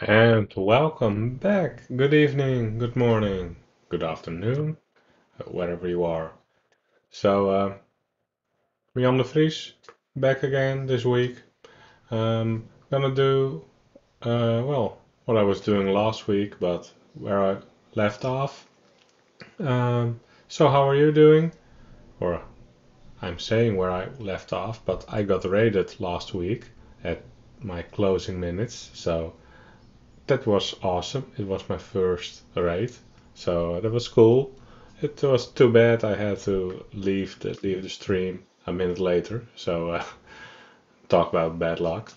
And welcome back. Good evening, good morning, good afternoon, uh, wherever you are. So, uh, Jan de Vries back again this week. Um, gonna do, uh, well, what I was doing last week, but where I left off. Um, so, how are you doing? Or, I'm saying where I left off, but I got raided last week at my closing minutes, so that was awesome. It was my first raid, so that was cool. It was too bad I had to leave the leave the stream a minute later. So uh, talk about bad luck.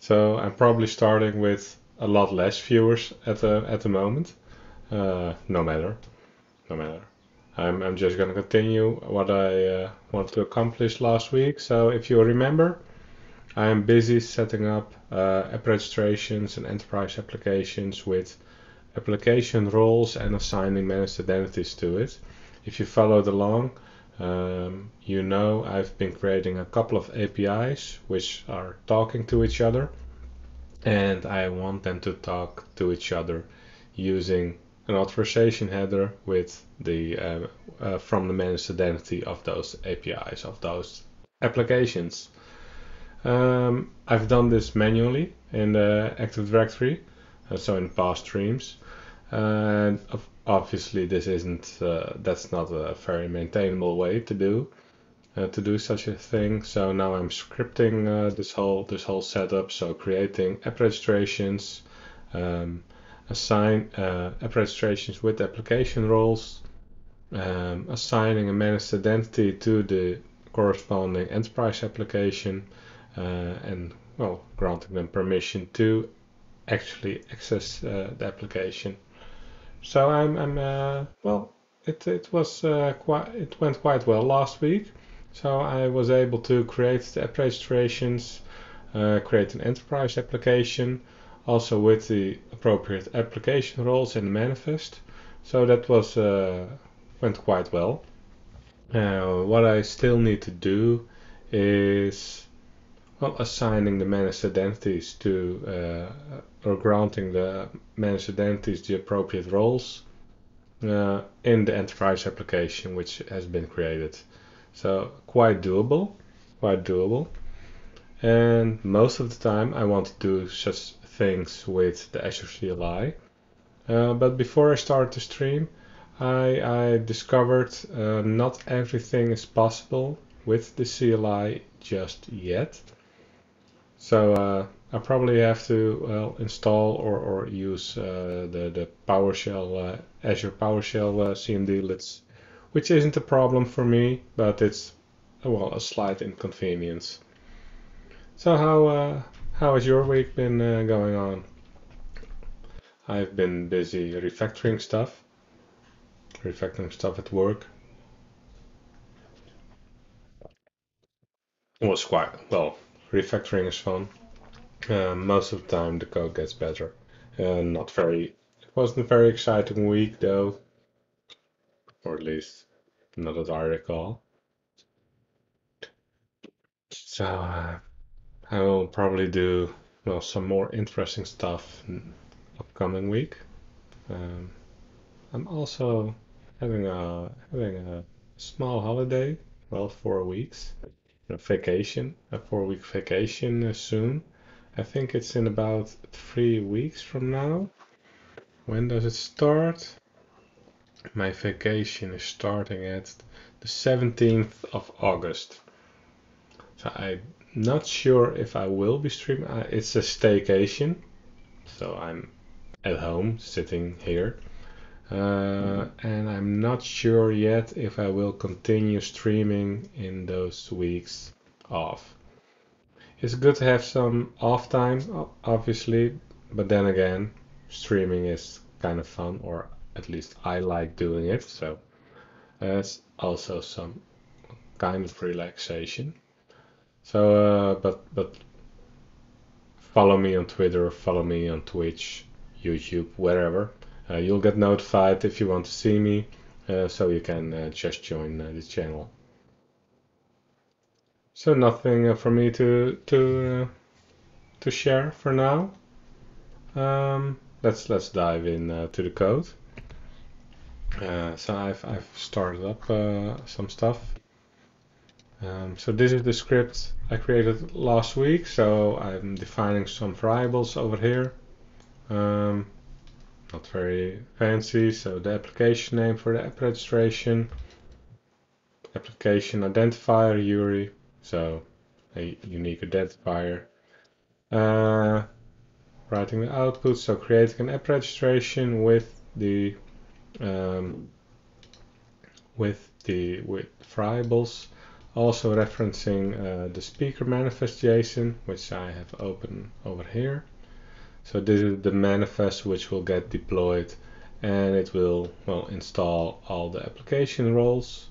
So I'm probably starting with a lot less viewers at the at the moment. Uh, no matter, no matter. I'm I'm just gonna continue what I uh, wanted to accomplish last week. So if you remember, I am busy setting up uh, app registrations and enterprise applications with application roles and assigning managed identities to it. If you followed along, um, you know I've been creating a couple of APIs which are talking to each other and I want them to talk to each other using an authorization header with the uh, uh, from the managed identity of those APIs of those applications. Um, I've done this manually in the Active Directory, uh, so in past streams. And obviously, this isn't uh, that's not a very maintainable way to do uh, to do such a thing. So now I'm scripting uh, this whole this whole setup. So creating app registrations, um, assign uh, app registrations with application roles, um, assigning a managed identity to the corresponding enterprise application uh, and well granting them permission to actually access uh, the application. So I'm, I'm uh, well it, it was quite it went quite well last week. So I was able to create the registrations, uh, create an enterprise application, also with the appropriate application roles and manifest. So that was uh, went quite well. Uh, what I still need to do is well, assigning the managed identities to, uh, or granting the managed identities the appropriate roles uh, in the enterprise application which has been created. So quite doable, quite doable. And most of the time I want to do such things with the Azure CLI. Uh, but before I start the stream, I, I discovered uh, not everything is possible with the CLI just yet. So uh, I probably have to well, install or, or use uh, the, the PowerShell, uh, Azure PowerShell uh, CMDlets, which isn't a problem for me, but it's well a slight inconvenience. So how uh, how has your week been uh, going on? I've been busy refactoring stuff, refactoring stuff at work. It was quite well refactoring is fun. Uh, most of the time the code gets better. Uh, not very. It wasn't a very exciting week though, or at least not that I recall. So uh, I will probably do well some more interesting stuff upcoming week. Um, I'm also having a having a small holiday, well, four weeks vacation, a four week vacation uh, soon. I think it's in about three weeks from now. When does it start? My vacation is starting at the 17th of August. So I'm not sure if I will be streaming. Uh, it's a staycation. So I'm at home sitting here. Uh, and I'm not sure yet if I will continue streaming in those weeks off. It's good to have some off time, obviously, but then again, streaming is kind of fun, or at least I like doing it, so it's also some kind of relaxation. So, uh, but but follow me on Twitter, follow me on Twitch, YouTube, wherever. Uh, you'll get notified if you want to see me, uh, so you can uh, just join the channel. So nothing for me to to to share for now. um, let's let's dive in to the code. Uh, so I've I've started up uh, some stuff. Um, so this is the script I created last week. So I'm defining some variables over here. Um, not very fancy. So the application name for the app registration, application identifier URI, so a unique identifier. Uh, writing the output, so creating an app registration with the um, with the with variables, also referencing uh, the speaker manifest JSON, which I have open over here. So this is the manifest which will get deployed and it will well install all the application roles.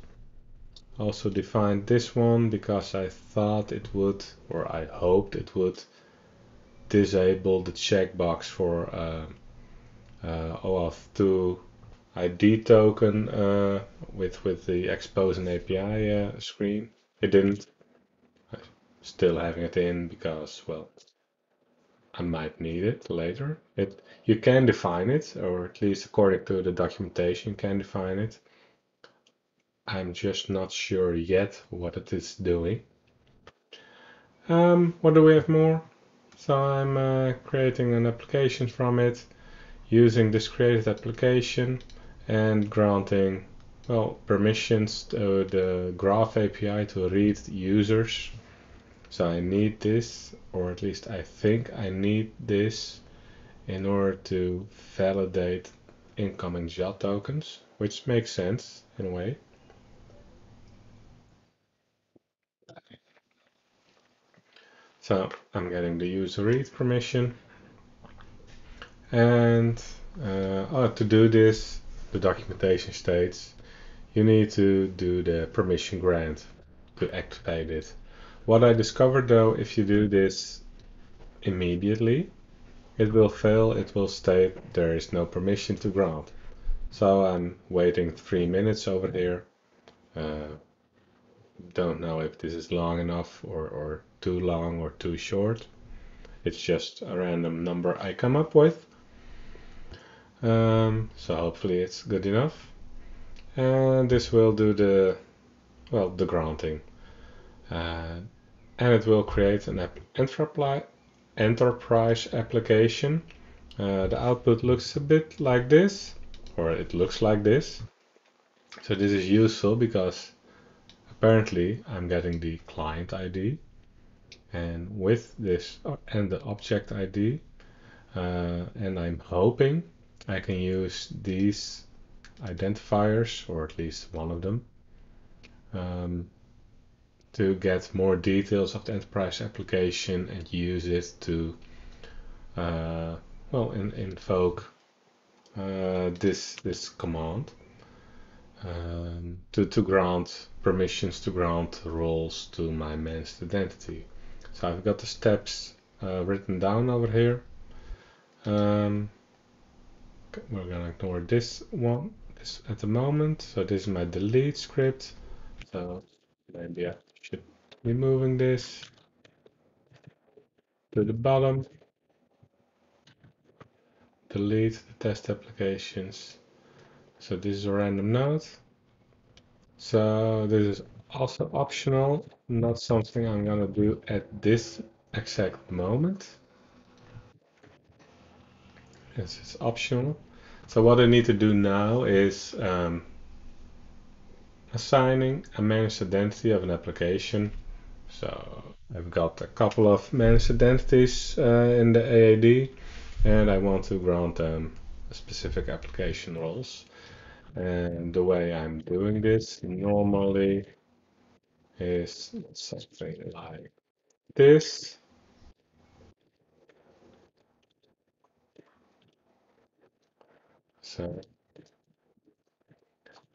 Also defined this one because I thought it would or I hoped it would disable the checkbox for uh, uh, OAuth 2 ID token uh, with with the expose an API uh, screen. It didn't. I'm still having it in because well I might need it later. It You can define it, or at least according to the documentation, can define it. I'm just not sure yet what it is doing. Um, what do we have more? So I'm uh, creating an application from it, using this created application and granting well permissions to the Graph API to read users so I need this, or at least I think I need this in order to validate incoming JWT tokens, which makes sense in a way. So I'm getting the user read permission. And uh, oh, to do this, the documentation states you need to do the permission grant to activate it. What I discovered though, if you do this immediately, it will fail, it will state there is no permission to grant. So I'm waiting three minutes over here. Uh, don't know if this is long enough or, or too long or too short. It's just a random number I come up with. Um, so hopefully it's good enough. And this will do the, well, the granting. Uh, and it will create an enterprise application. Uh, the output looks a bit like this, or it looks like this. So this is useful because apparently I'm getting the client ID and with this and the object ID uh, and I'm hoping I can use these identifiers or at least one of them um, to get more details of the enterprise application and use it to uh, well in, invoke uh, this this command um, to, to grant permissions to grant roles to my managed identity. So I've got the steps uh, written down over here. Um, we're gonna ignore this one this at the moment. So this is my delete script. So maybe I should be moving this to the bottom. Delete the test applications. So this is a random node. So this is also optional, not something I'm gonna do at this exact moment. Yes, it's optional. So what I need to do now is um, assigning a managed identity of an application. So I've got a couple of managed identities uh, in the AAD and I want to grant them specific application roles. And the way I'm doing this normally is something like this. So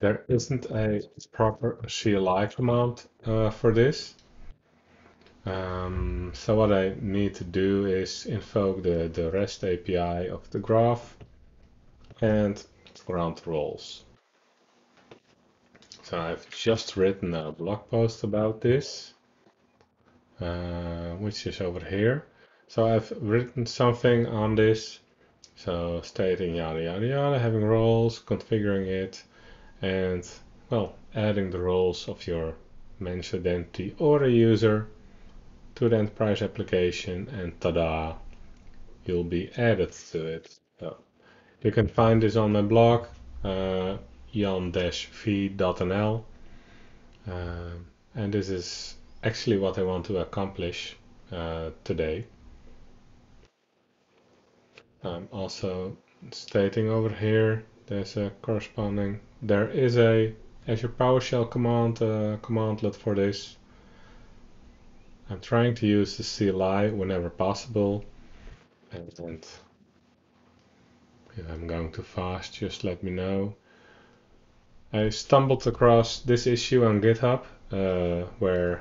there isn't a proper CLI command uh, for this. Um, so what I need to do is invoke the, the REST API of the graph and grant roles. So I've just written a blog post about this, uh, which is over here. So I've written something on this So stating yada yada yada, having roles, configuring it, and well, adding the roles of your managed identity or a user to the enterprise application and tada, you'll be added to it. So you can find this on my blog, uh, jan-v.nl. Uh, and this is actually what I want to accomplish uh, today. I'm also stating over here there's a corresponding there is a Azure PowerShell command uh, commandlet for this. I'm trying to use the CLI whenever possible and, if I'm going too fast just let me know. I stumbled across this issue on GitHub uh, where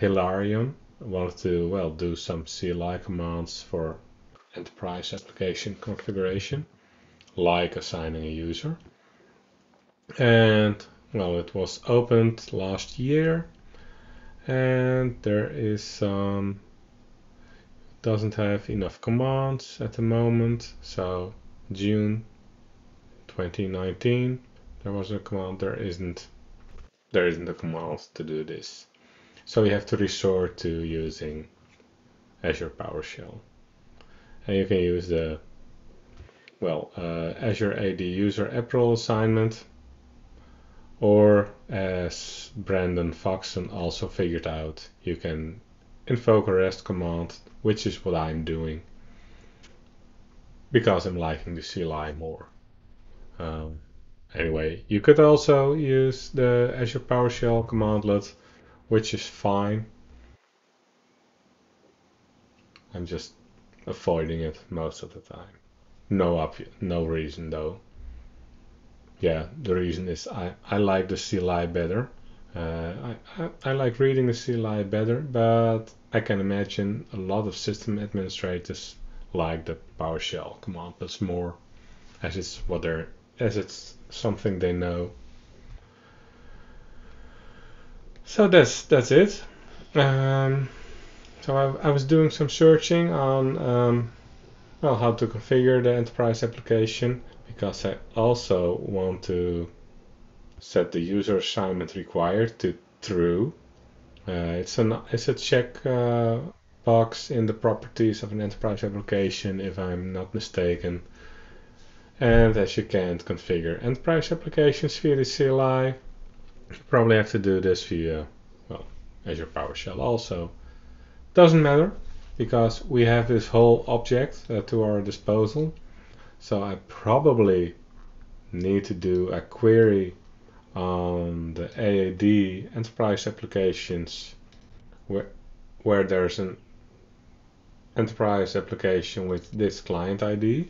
Hilarion wanted to well do some CLI commands for enterprise application configuration like assigning a user and well it was opened last year. And there is some doesn't have enough commands at the moment. So June 2019 there was a command. There isn't there isn't a command to do this. So you have to resort to using Azure PowerShell. And you can use the well uh, Azure AD user app role assignment or as Brandon Foxon also figured out you can invoke a REST command which is what I'm doing because I'm liking the CLI more um, Anyway, you could also use the Azure PowerShell commandlet, which is fine. I'm just avoiding it most of the time. No no reason though. Yeah, the reason is I, I like the CLI better. Uh, I, I, I like reading the CLI better, but I can imagine a lot of system administrators like the PowerShell command commandlets more, as it's what they're as it's something they know. So that's that's it. Um, so I, I, was doing some searching on um, well how to configure the enterprise application because I also want to set the user assignment required to true. Uh, it's an it's a check uh, box in the properties of an enterprise application if I'm not mistaken. And as you can't configure enterprise applications via the CLI, you probably have to do this via, well, Azure PowerShell also. Doesn't matter, because we have this whole object uh, to our disposal. So I probably need to do a query on the AAD enterprise applications where, where there's an enterprise application with this client ID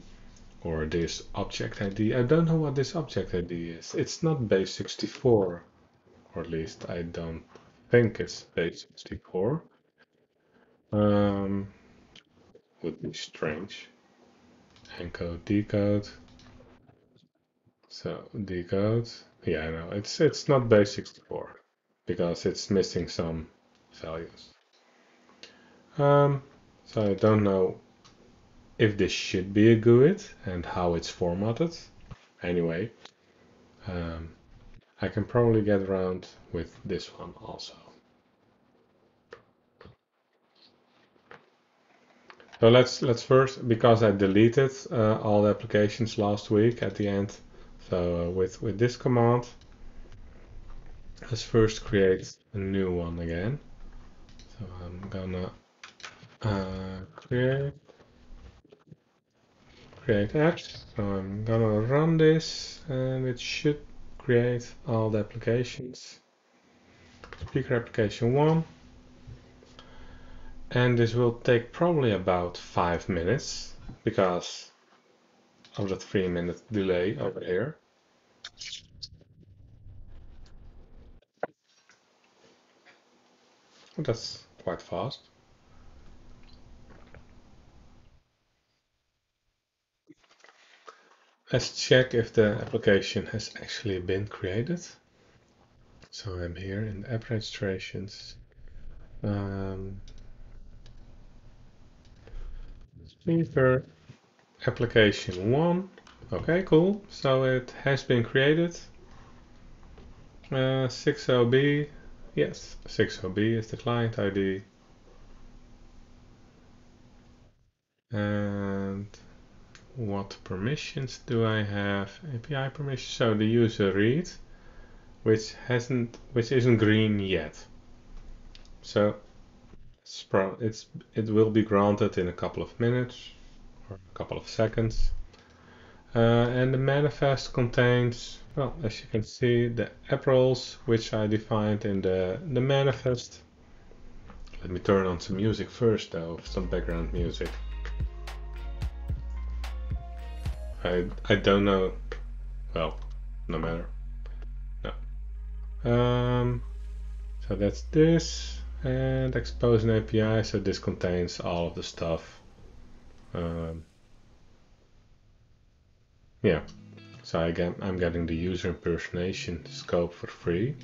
or this object ID. I don't know what this object ID is. It's not base 64, or at least I don't think it's base 64. Um, would be strange. Encode, decode. So decode. Yeah, I know it's it's not base 64 because it's missing some values. Um, so I don't know if this should be a GUID and how it's formatted. Anyway, um, I can probably get around with this one also. So let's let's first because I deleted uh, all the applications last week at the end. So uh, with with this command, let's first create a new one again. So I'm gonna uh, create create apps. So I'm gonna run this and it should create all the applications. Speaker application one. And this will take probably about five minutes because of the three minute delay over here. That's quite fast. Let's check if the application has actually been created. So I'm here in app registrations. Um, speaker application one. Okay, cool. So it has been created. Uh, 60B, yes, 60B is the client ID. And what permissions do I have? API permissions. So the user read, which hasn't, which isn't green yet. So it's, it's it will be granted in a couple of minutes or a couple of seconds. Uh, and the manifest contains, well, as you can see, the app roles which I defined in the the manifest. Let me turn on some music first, though, some background music. I I don't know. Well, no matter. No. Um. So that's this and expose an API. So this contains all of the stuff. Um, yeah. So get, I'm getting the user impersonation scope for free.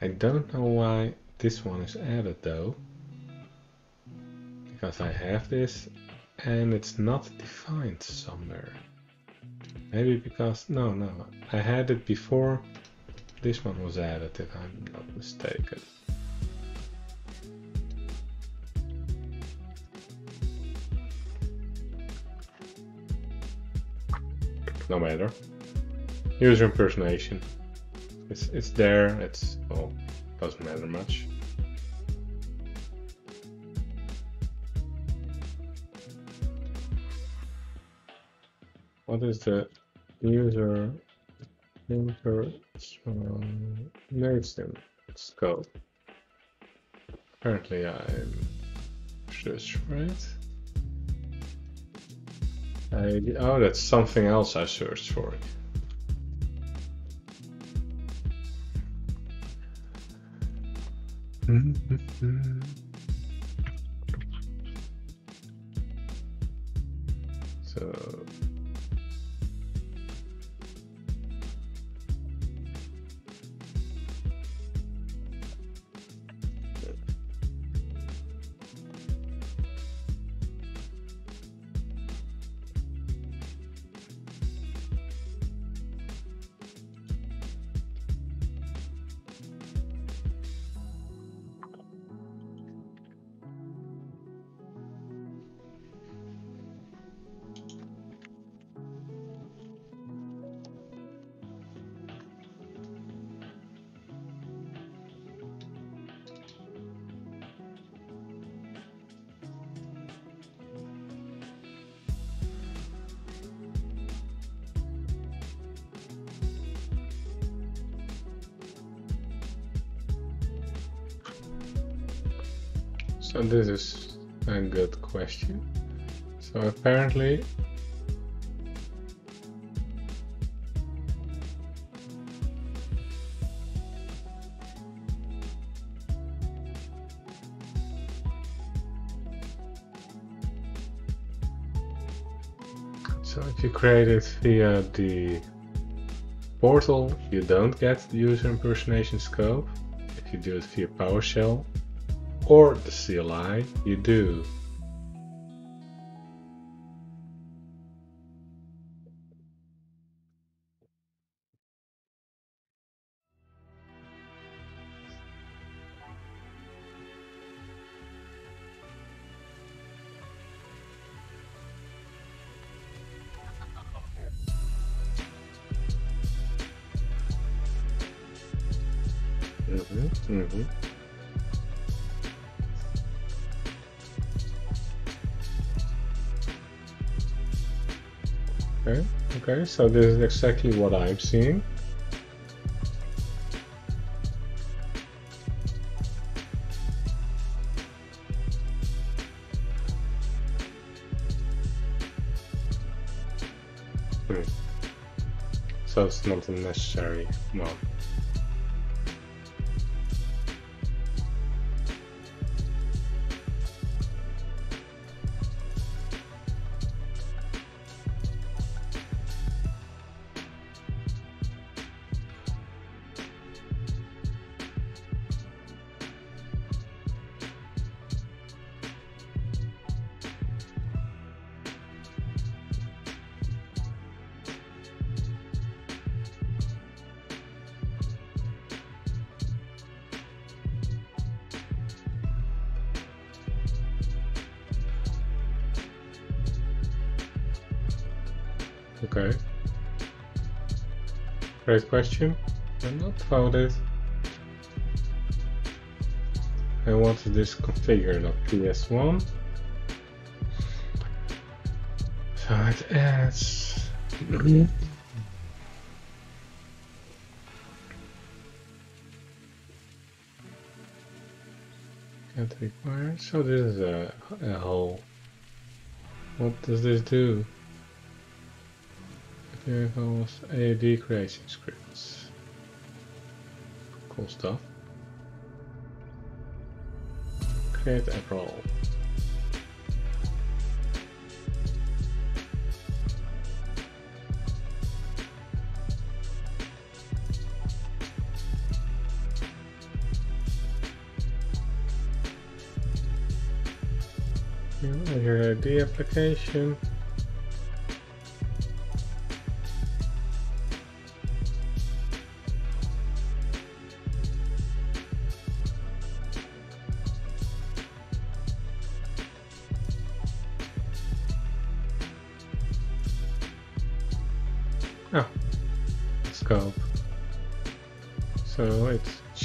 I don't know why this one is added though. Because I have this and it's not defined somewhere. Maybe because, no, no, I had it before this one was added if I'm not mistaken. No matter. User impersonation. It's, it's there, it's, well, doesn't matter much. What is the user impersonation scope? Apparently I'm just right. Oh, that's something else I searched for. so this is a good question. So apparently So if you create it via the portal, you don't get the user impersonation scope. If you do it via PowerShell, or the CLI, you do. So this is exactly what I'm seeing. Hmm. So it's not a necessary one. Great question. I'm not voted. And what is this configured on PS1? So it adds Can't require. So this is a, a hole. What does this do? Vehicles, AD creation scripts. Cool stuff. Create a role. Your ID application.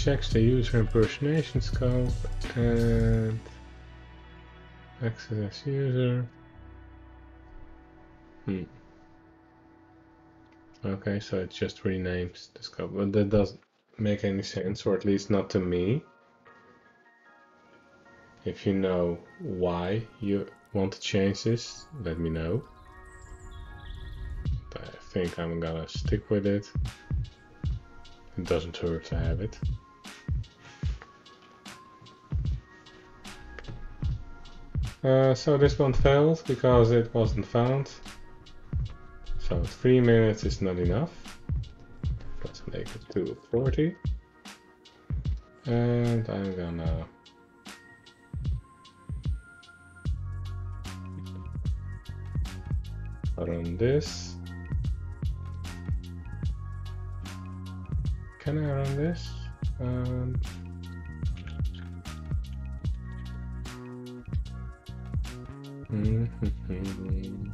Checks the user impersonation scope and access user. Hmm. Okay, so it just renames the scope, but that doesn't make any sense, or at least not to me. If you know why you want to change this, let me know. But I think I'm gonna stick with it. It doesn't hurt to have it. Uh, so this one failed because it wasn't found. So 3 minutes is not enough. Let's make it to 40. And I'm gonna run this. Can I run this? Um, Mm-hmm.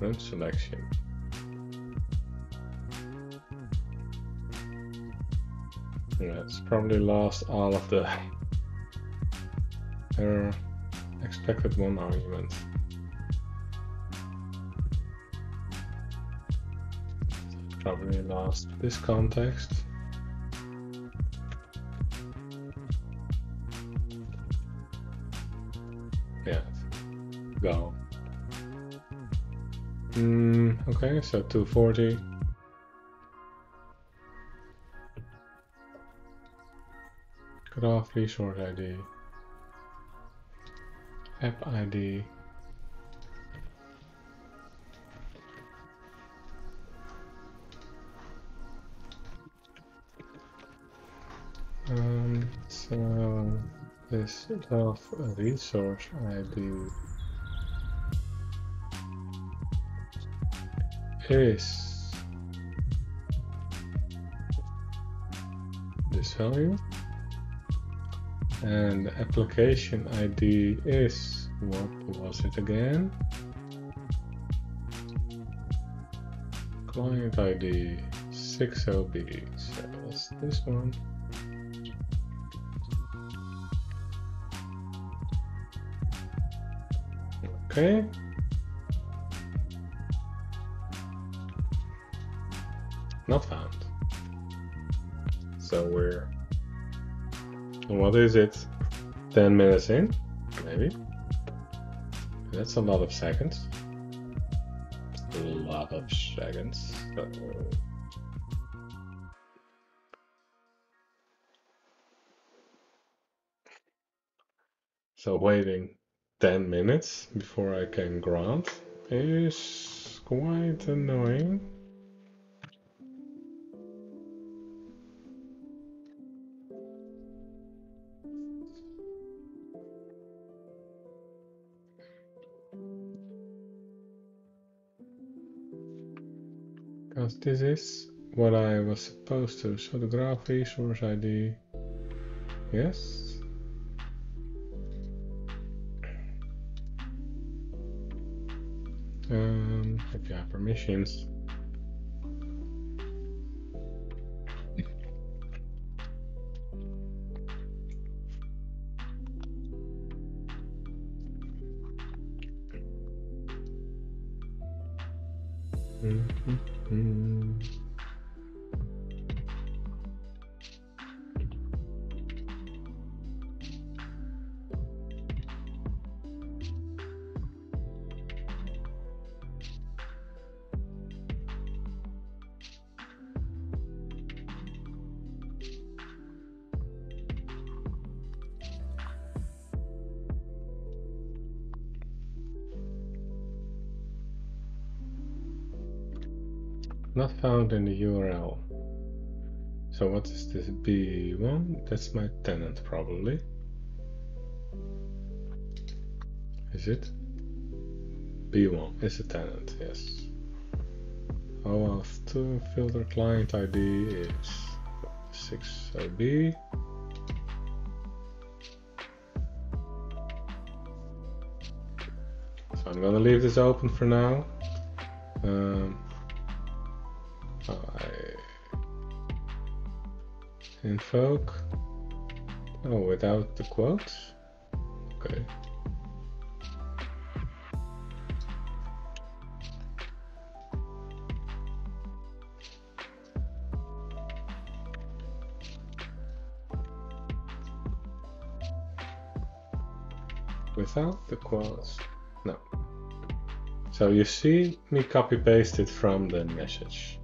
Run selection. Let's probably lost all of the error expected one argument. Probably lost this context. Go. Mm, okay, so 240. cut Graph resource ID. App ID. Um, so this graph resource ID is this value. And the application ID is what was it again? Client ID 6OB so that's this one? Okay So we're... What is it? 10 minutes in? Maybe? That's a lot of seconds. A lot of seconds. So... So waiting 10 minutes before I can grant is quite annoying. Because this is what I was supposed to. So the graph resource ID, yes. Um, if you have permissions. In the URL. So what is this B1? That's my tenant probably. Is it? B1 is a tenant, yes. OAuth2 filter client ID is 6OB. So I'm gonna leave this open for now. Um, invoke. Oh, without the quotes? Okay. Without the quotes? No. So you see me copy paste it from the message.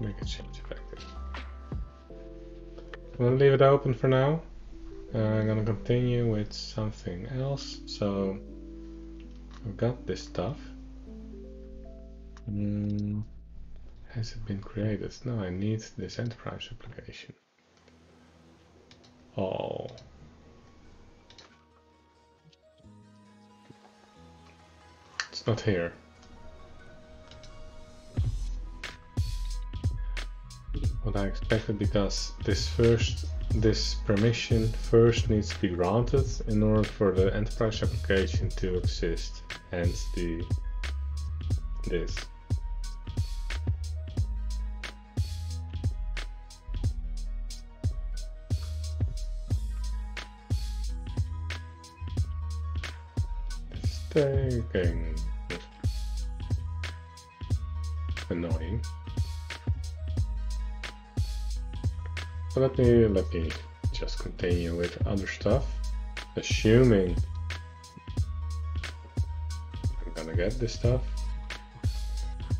Make a change. Gonna leave it open for now. Uh, I'm gonna continue with something else. So I've got this stuff. Mm, has it been created? No, I need this enterprise application. Oh. It's not here. What I expected because this first this permission first needs to be granted in order for the enterprise application to exist hence the this. Taking annoying So let me let me just continue with other stuff. Assuming I'm gonna get this stuff.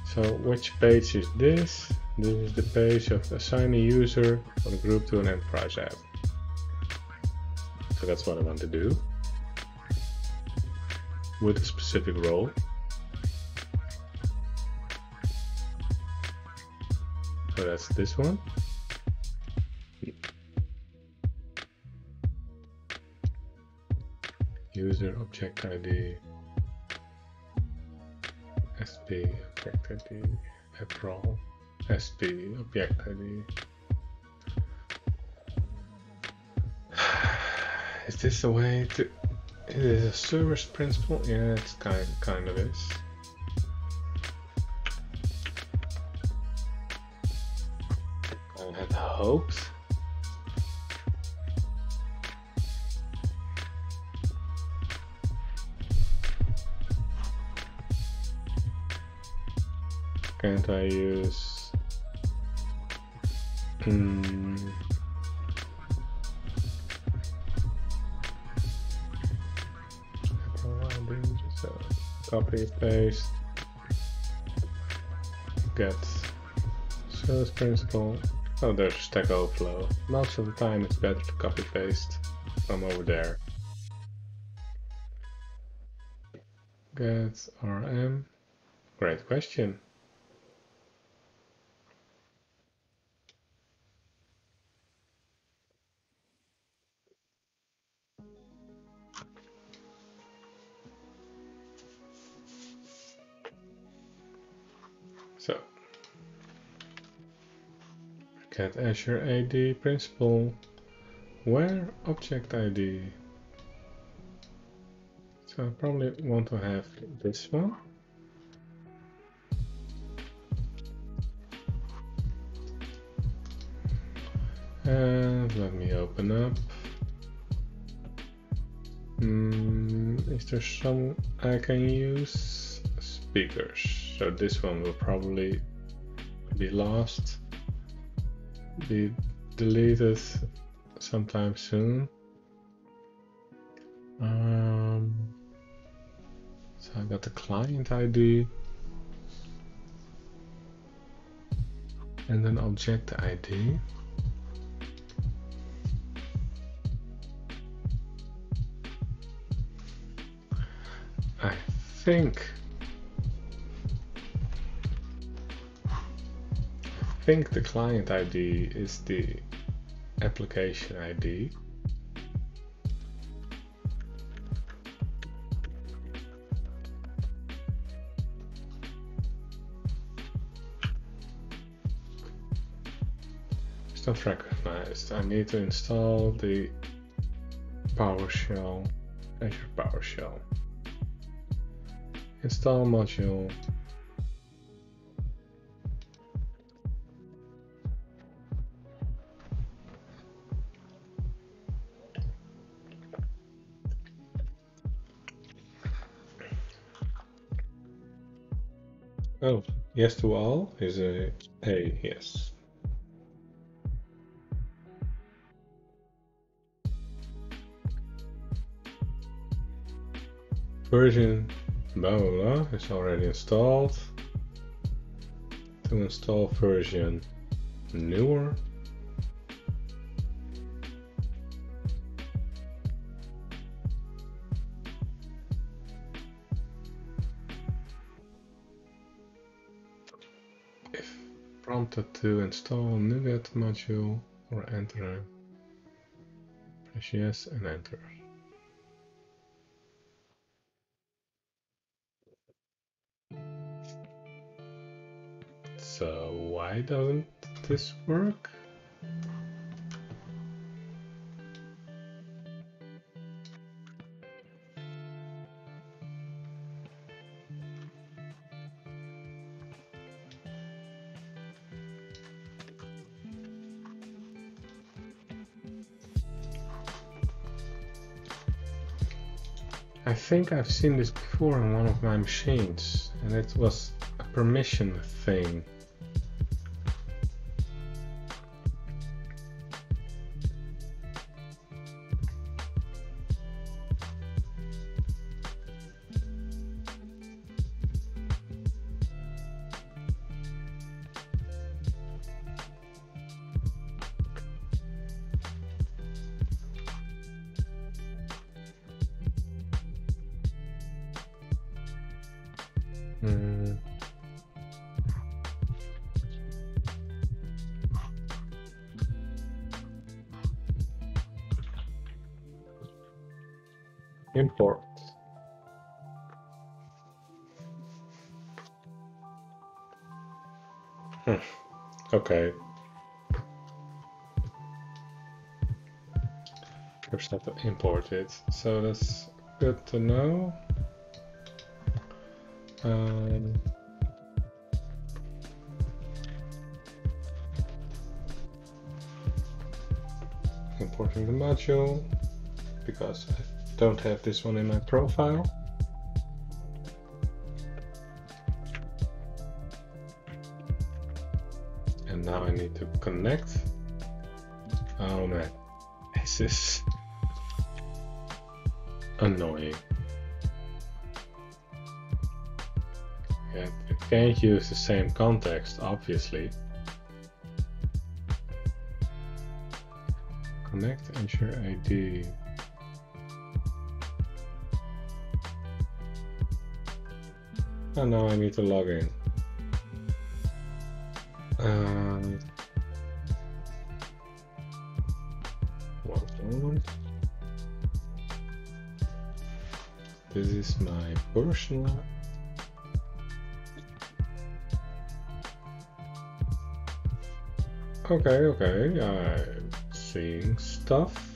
So which page is this? This is the page of assign a user or group to an enterprise app. So that's what I want to do with a specific role. So that's this one. User object ID sp object ID app role sp object ID is this a way to is it a service principal yeah it's kind kind of is. I had hoped I use. Hmm. copy paste. Get. Service principal oh there's stack overflow. Most of the time it's better to copy paste from over there. Get rm great question Azure AD principal where object ID So I probably want to have this one. And let me open up. Mm, is there some I can use? Speakers. So this one will probably be lost, be deleted sometime soon. Um, so I've got the client ID and then object ID. I think think the client ID is the application ID. It's not recognized. I need to install the PowerShell, Azure PowerShell. Install module. Oh, yes to all is a A, yes. Version blah blah blah is already installed. To install version newer. Prompted to install NuGet module or enter, press yes and enter. So why doesn't this work? Think I've seen this before on one of my machines, and it was a permission thing. Have to import it. So that's good to know. Um, importing the module because I don't have this one in my profile. And now I need to connect. Oh man, this is annoying. It can't use the same context, obviously. Connect Azure AD. And oh, now I need to log in. This is my personal Okay, okay, I'm seeing stuff.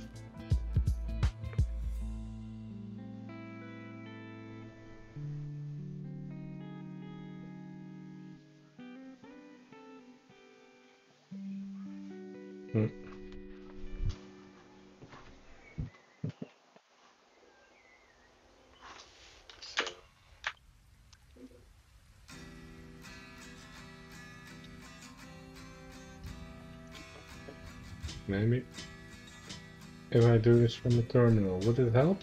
From the terminal, would it help?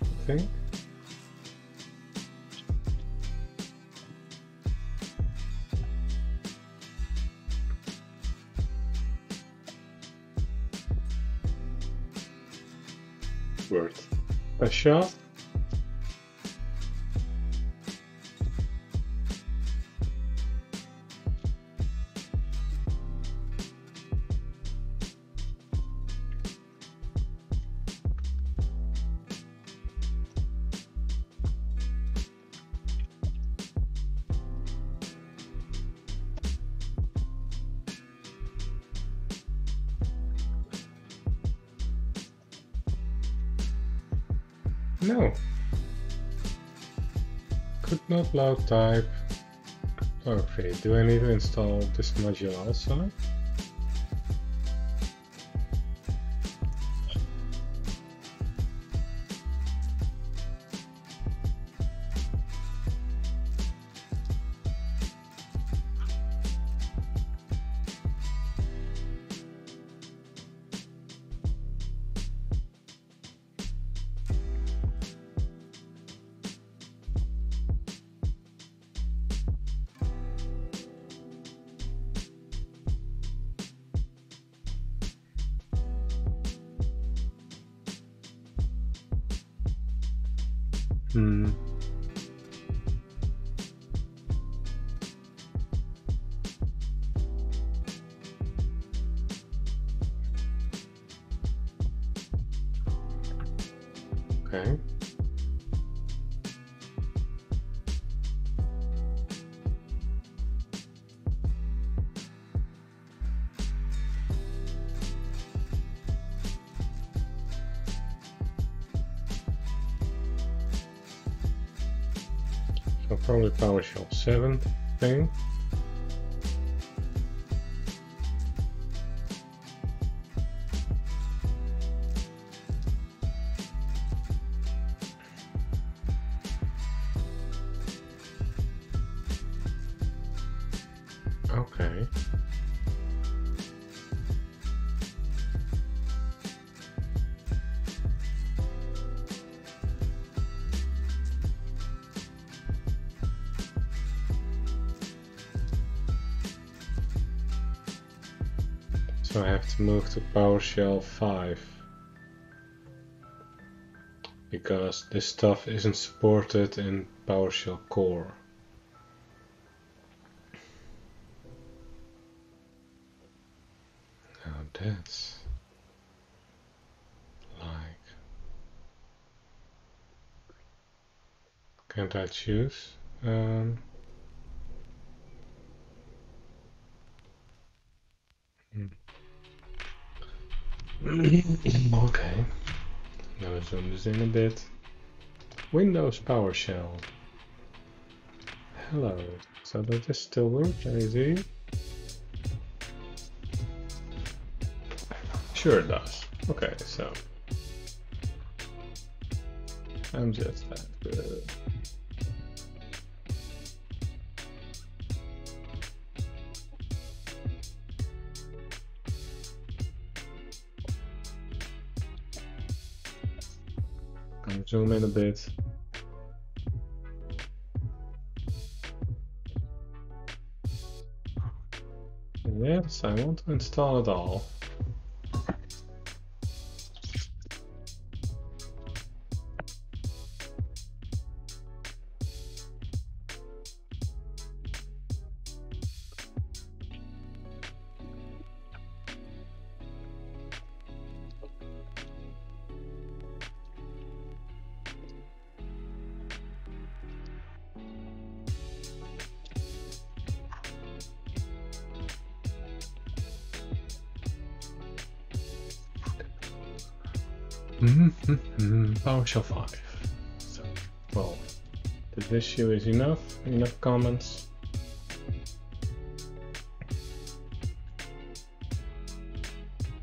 I think. Worth a shot. Load type. Okay, do I need to install this module also? To PowerShell 5 because this stuff isn't supported in PowerShell Core. Now that's like can't I choose? Um, Mm-hmm. okay. Now zoom this in a bit. Windows PowerShell. Hello. So does this still work? Easy. Sure it does. Okay, so I'm just that good. Zoom in a bit. Yes, I want to install it all. shall five. So, well, did this shoe is enough? Enough comments?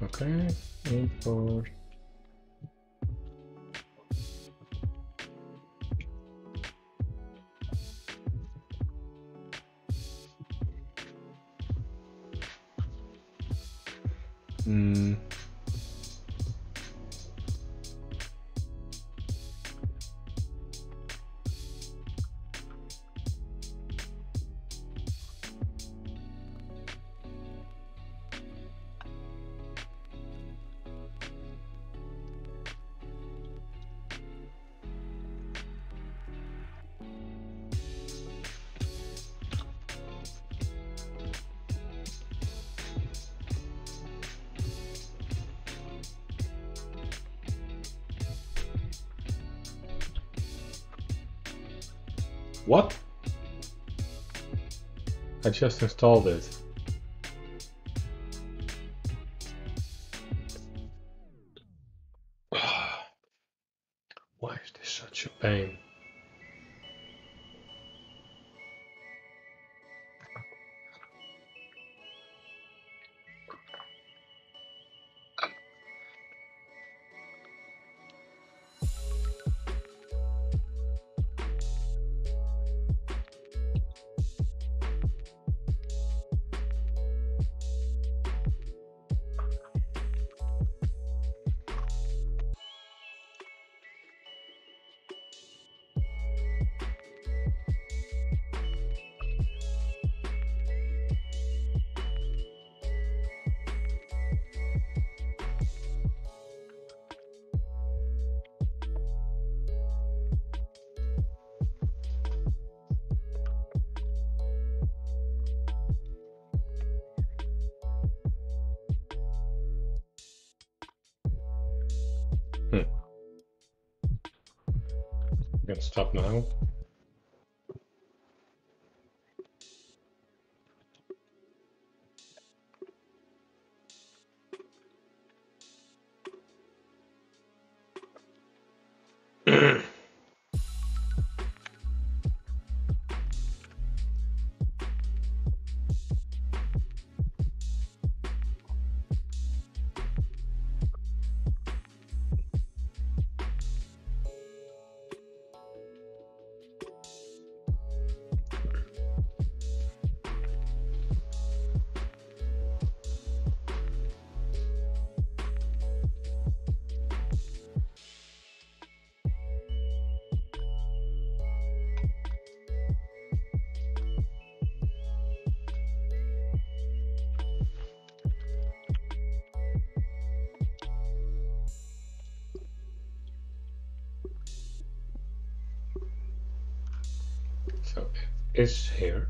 Okay, import just installed it. Stop now. Is here.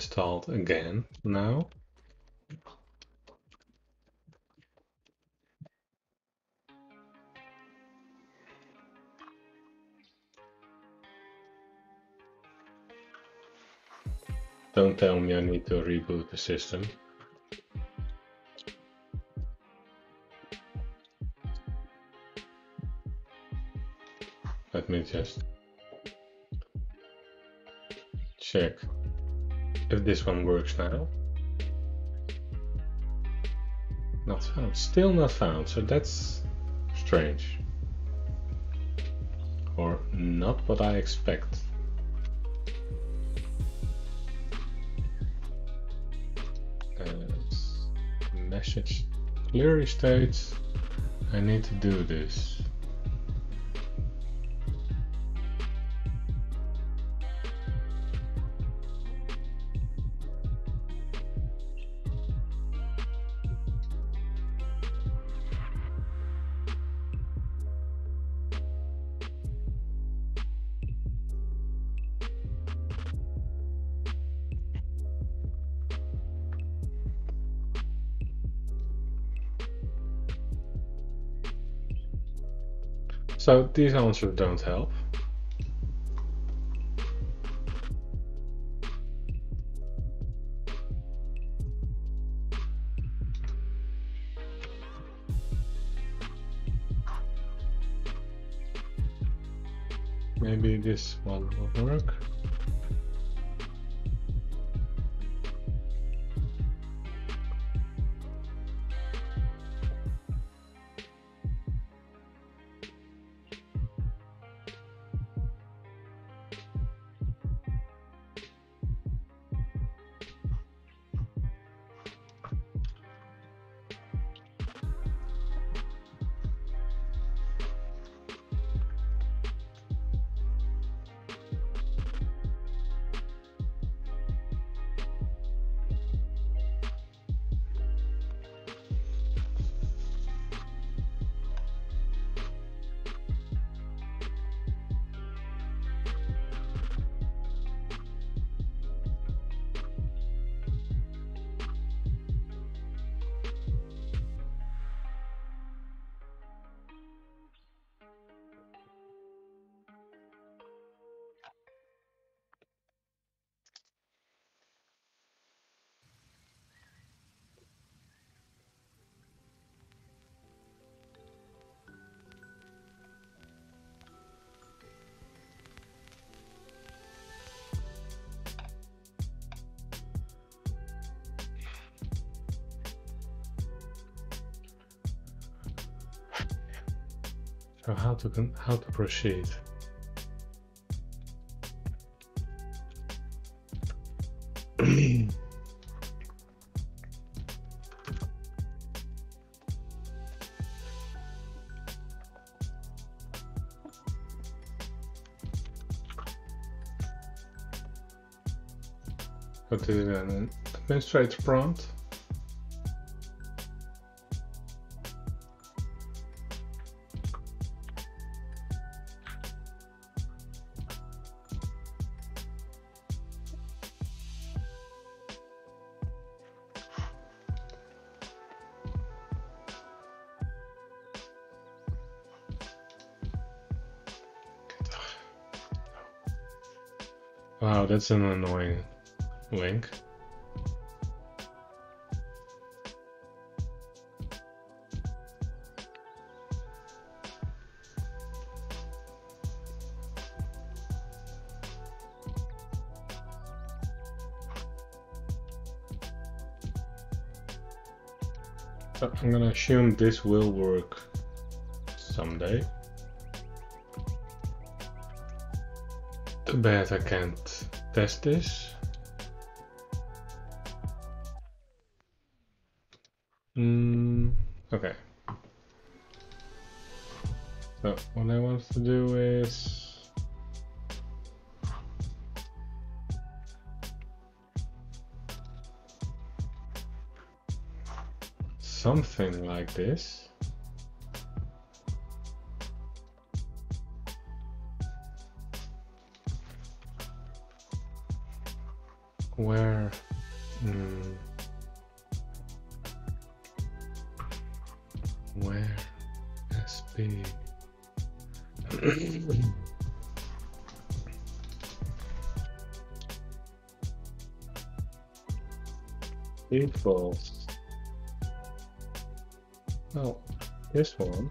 Installed again now. Don't tell me I need to reboot the system. Let me just check if this one works now. Not found. Still not found. So that's strange. Or not what I expect. Uh, message clearly states I need to do this. So these answers don't help. Maybe this one will work. So how to how to proceed? Go to the administrator prompt. That's an annoying link. So I'm gonna assume this will work someday. Too bad I can't test this. Mm, okay. So what I want to do is something like this. This one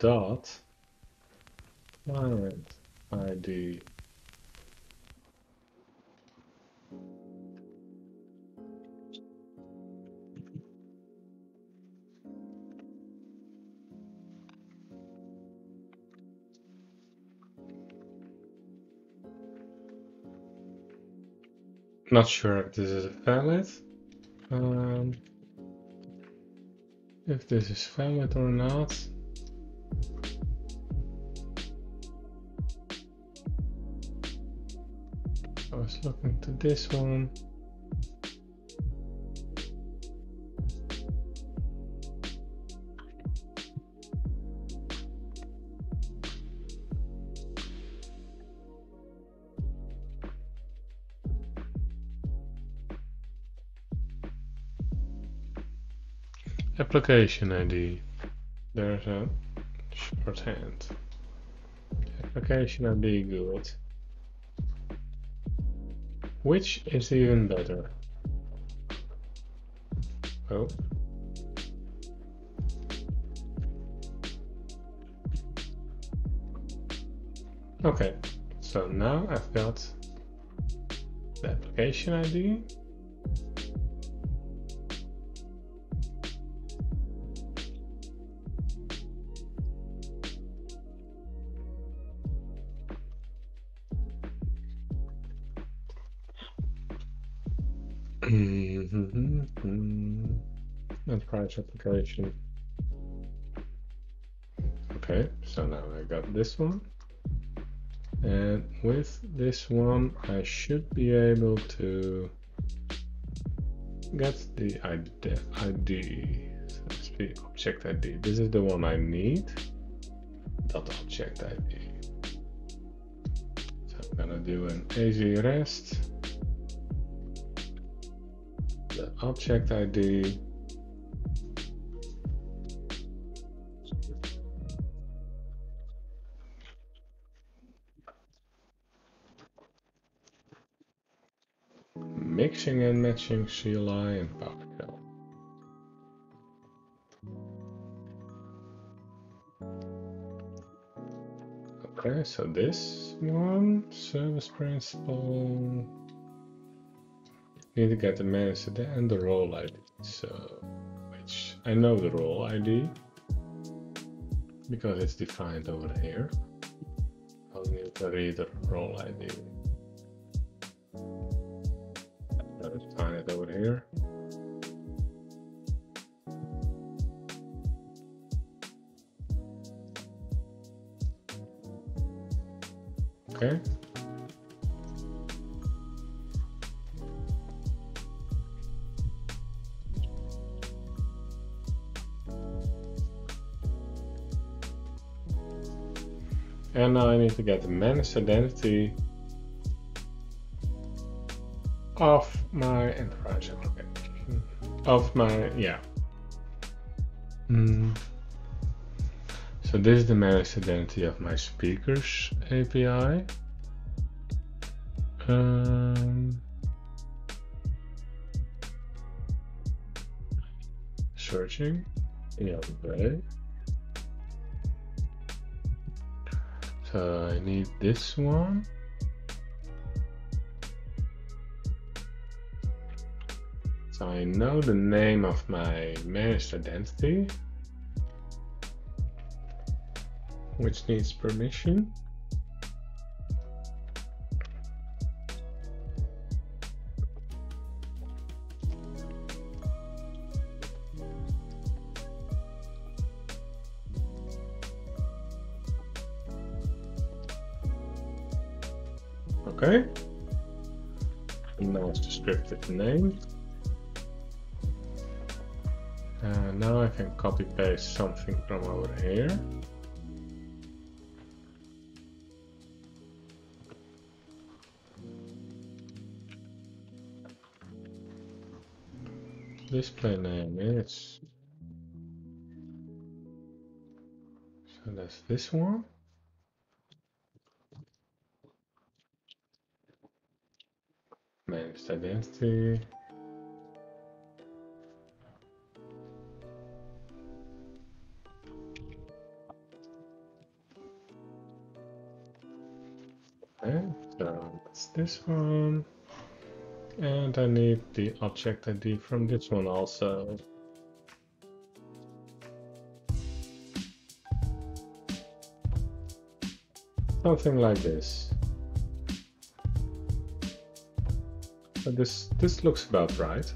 dot client ID Not sure if this is valid. Um, if this is valid or not. I was looking to this one. Application ID. There's a shorthand. Application ID good. Which is even better? Oh. Okay, so now I've got the application ID. Application. Okay, so now I got this one. And with this one, I should be able to get the ID, ID so the object ID. This is the one I need. Dot object ID. So I'm gonna do an AZ rest. The object ID mixing and matching CLI and PowerShell. Okay, so this one, service principal, need to get the manager and the role ID. So, which I know the role ID because it's defined over here. I'll need to read the role ID. Find it over here. Okay. And now I need to get the managed identity of my enterprise application. Of my, yeah. Mm. So this is the managed identity of my speakers API. Um, searching. Yeah, okay. So I need this one. So I know the name of my managed identity, which needs permission. Okay. Now it's descriptive name. And now I can copy paste something from over here. Display name is so that's this one. Managed identity. This one. And I need the object ID from this one also. Something like this. But this this looks about right.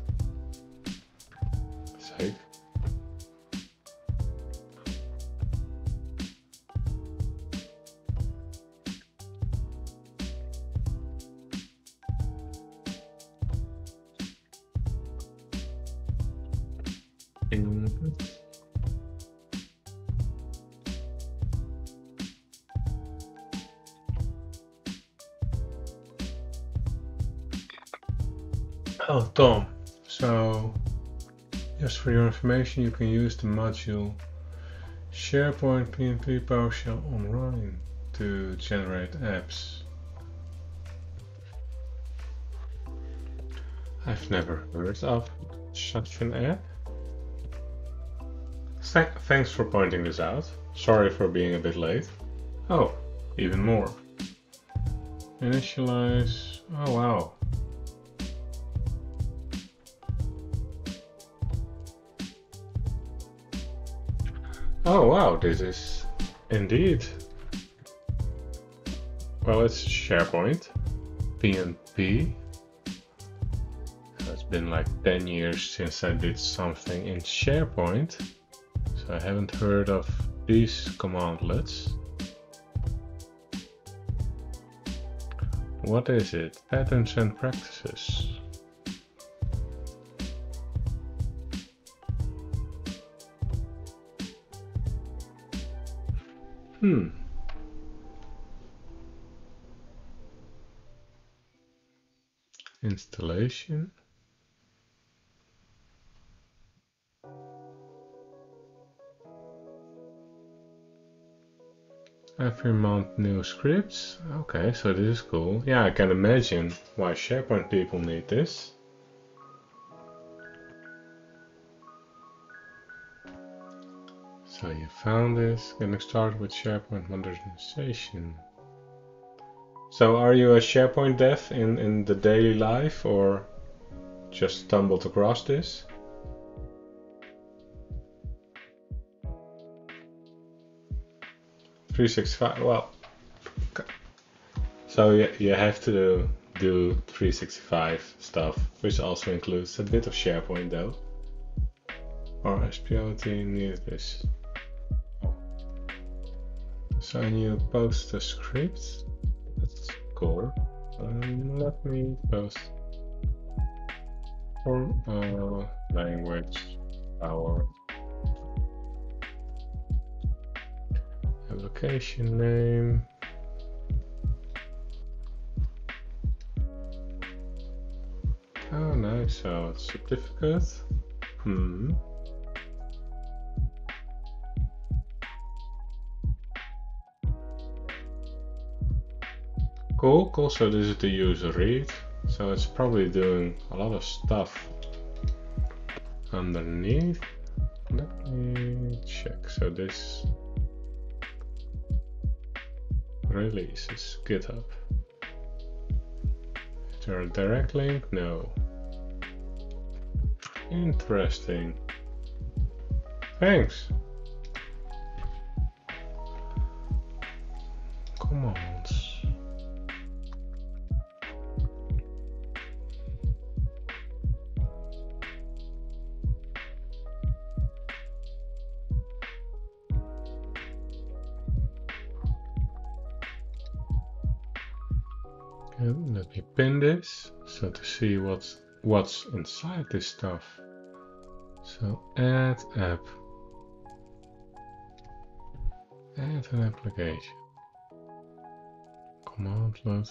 You can use the module SharePoint PnP PowerShell Online to generate apps. I've never heard of such an app. Th thanks for pointing this out. Sorry for being a bit late. Oh, even more. Initialize. Oh wow. Wow, this is indeed. Well, it's SharePoint, PnP. So it's been like 10 years since I did something in SharePoint. So I haven't heard of these commandlets. What is it? Patterns and practices. Hmm. Installation. Every month new scripts. Okay, so this is cool. Yeah, I can imagine why SharePoint people need this. So you found this, gonna start with SharePoint modernization. So are you a SharePoint dev in, in the daily life or just stumbled across this? Three six five. Well, so you, you have to do, do 365 stuff, which also includes a bit of SharePoint though. Or SPOT needed this. So you post a script. That's cool. Um, let me post for uh, language our application name. Oh nice, so certificate. Hmm. Cool, cool. So this is the user read. So it's probably doing a lot of stuff underneath. Let me check. So this release is GitHub. Is there a direct link? No. Interesting. Thanks. What's what's inside this stuff. So add app. Add an application. Commandlet.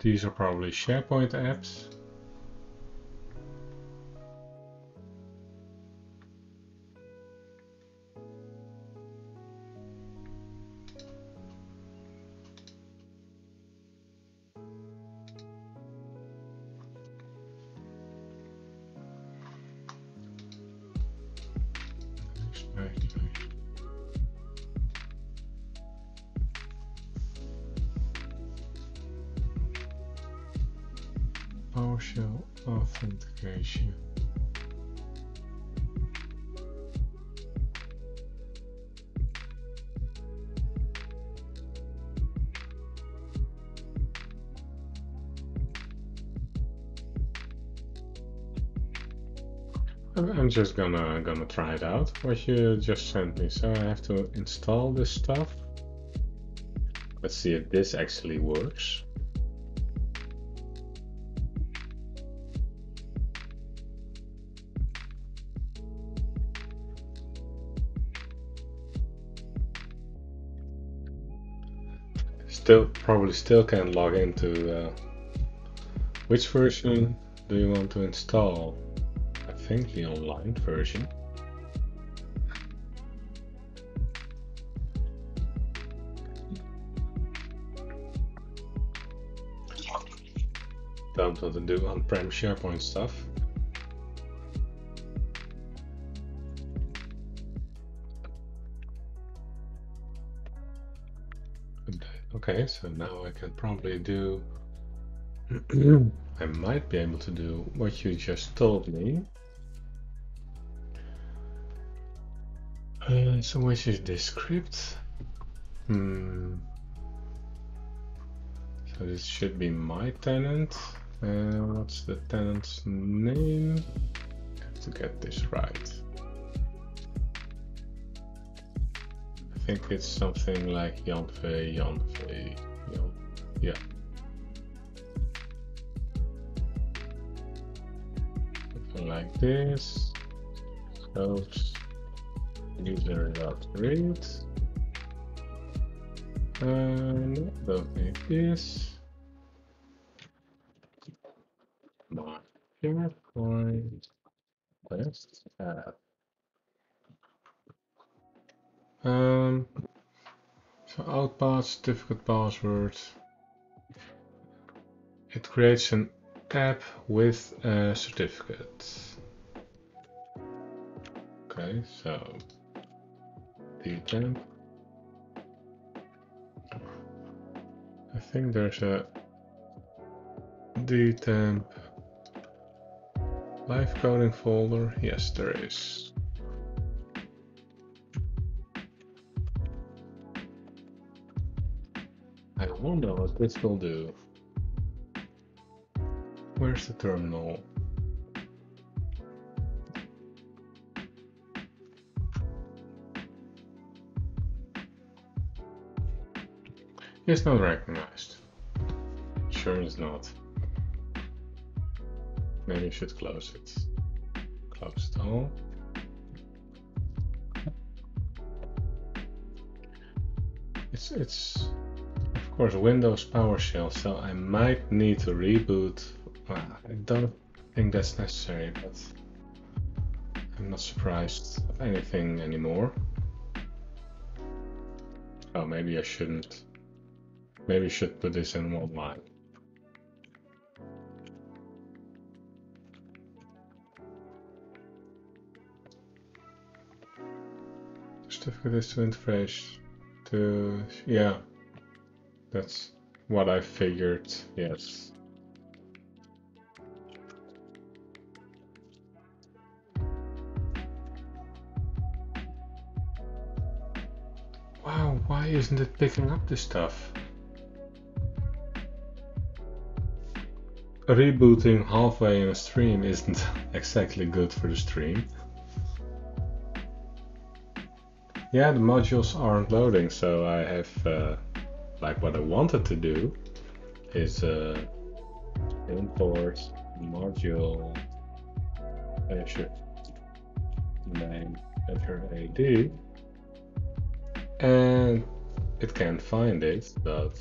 These are probably SharePoint apps. Just gonna gonna try it out what you just sent me. So I have to install this stuff. Let's see if this actually works. Still, probably still can log into. Uh, which version mm-hmm. do you want to install? Think the online version. Don't want to do on-prem SharePoint stuff. Okay, so now I can probably do... I might be able to do what you just told me. Uh, so which is this script? Hmm. So this should be my tenant. Uh, what's the tenant's name? I have to get this right. I think it's something like Janve, Janve, Jan, yeah. Something like this. Scopes user dot read. And don't need this. My SharePoint test app. Um, so outpath certificate password. It creates an app with a certificate. Okay, so temp. I think there's a dtemp live coding folder. Yes, there is. I wonder what this will do. Where's the terminal? It's not recognized. Sure it's not. Maybe you should close it. Close it all. It's it's of course Windows PowerShell, so I might need to reboot. Well, I don't think that's necessary, but I'm not surprised of anything anymore. Oh, maybe I shouldn't. Maybe should put this in one line. Just to Certificate is to interface to, yeah, that's what I figured, yes. Wow, why isn't it picking up this stuff? Rebooting halfway in a stream isn't exactly good for the stream. Yeah, the modules aren't loading, so I have, uh, like what I wanted to do is uh, import module Azure name Azure AD and it can't find it, but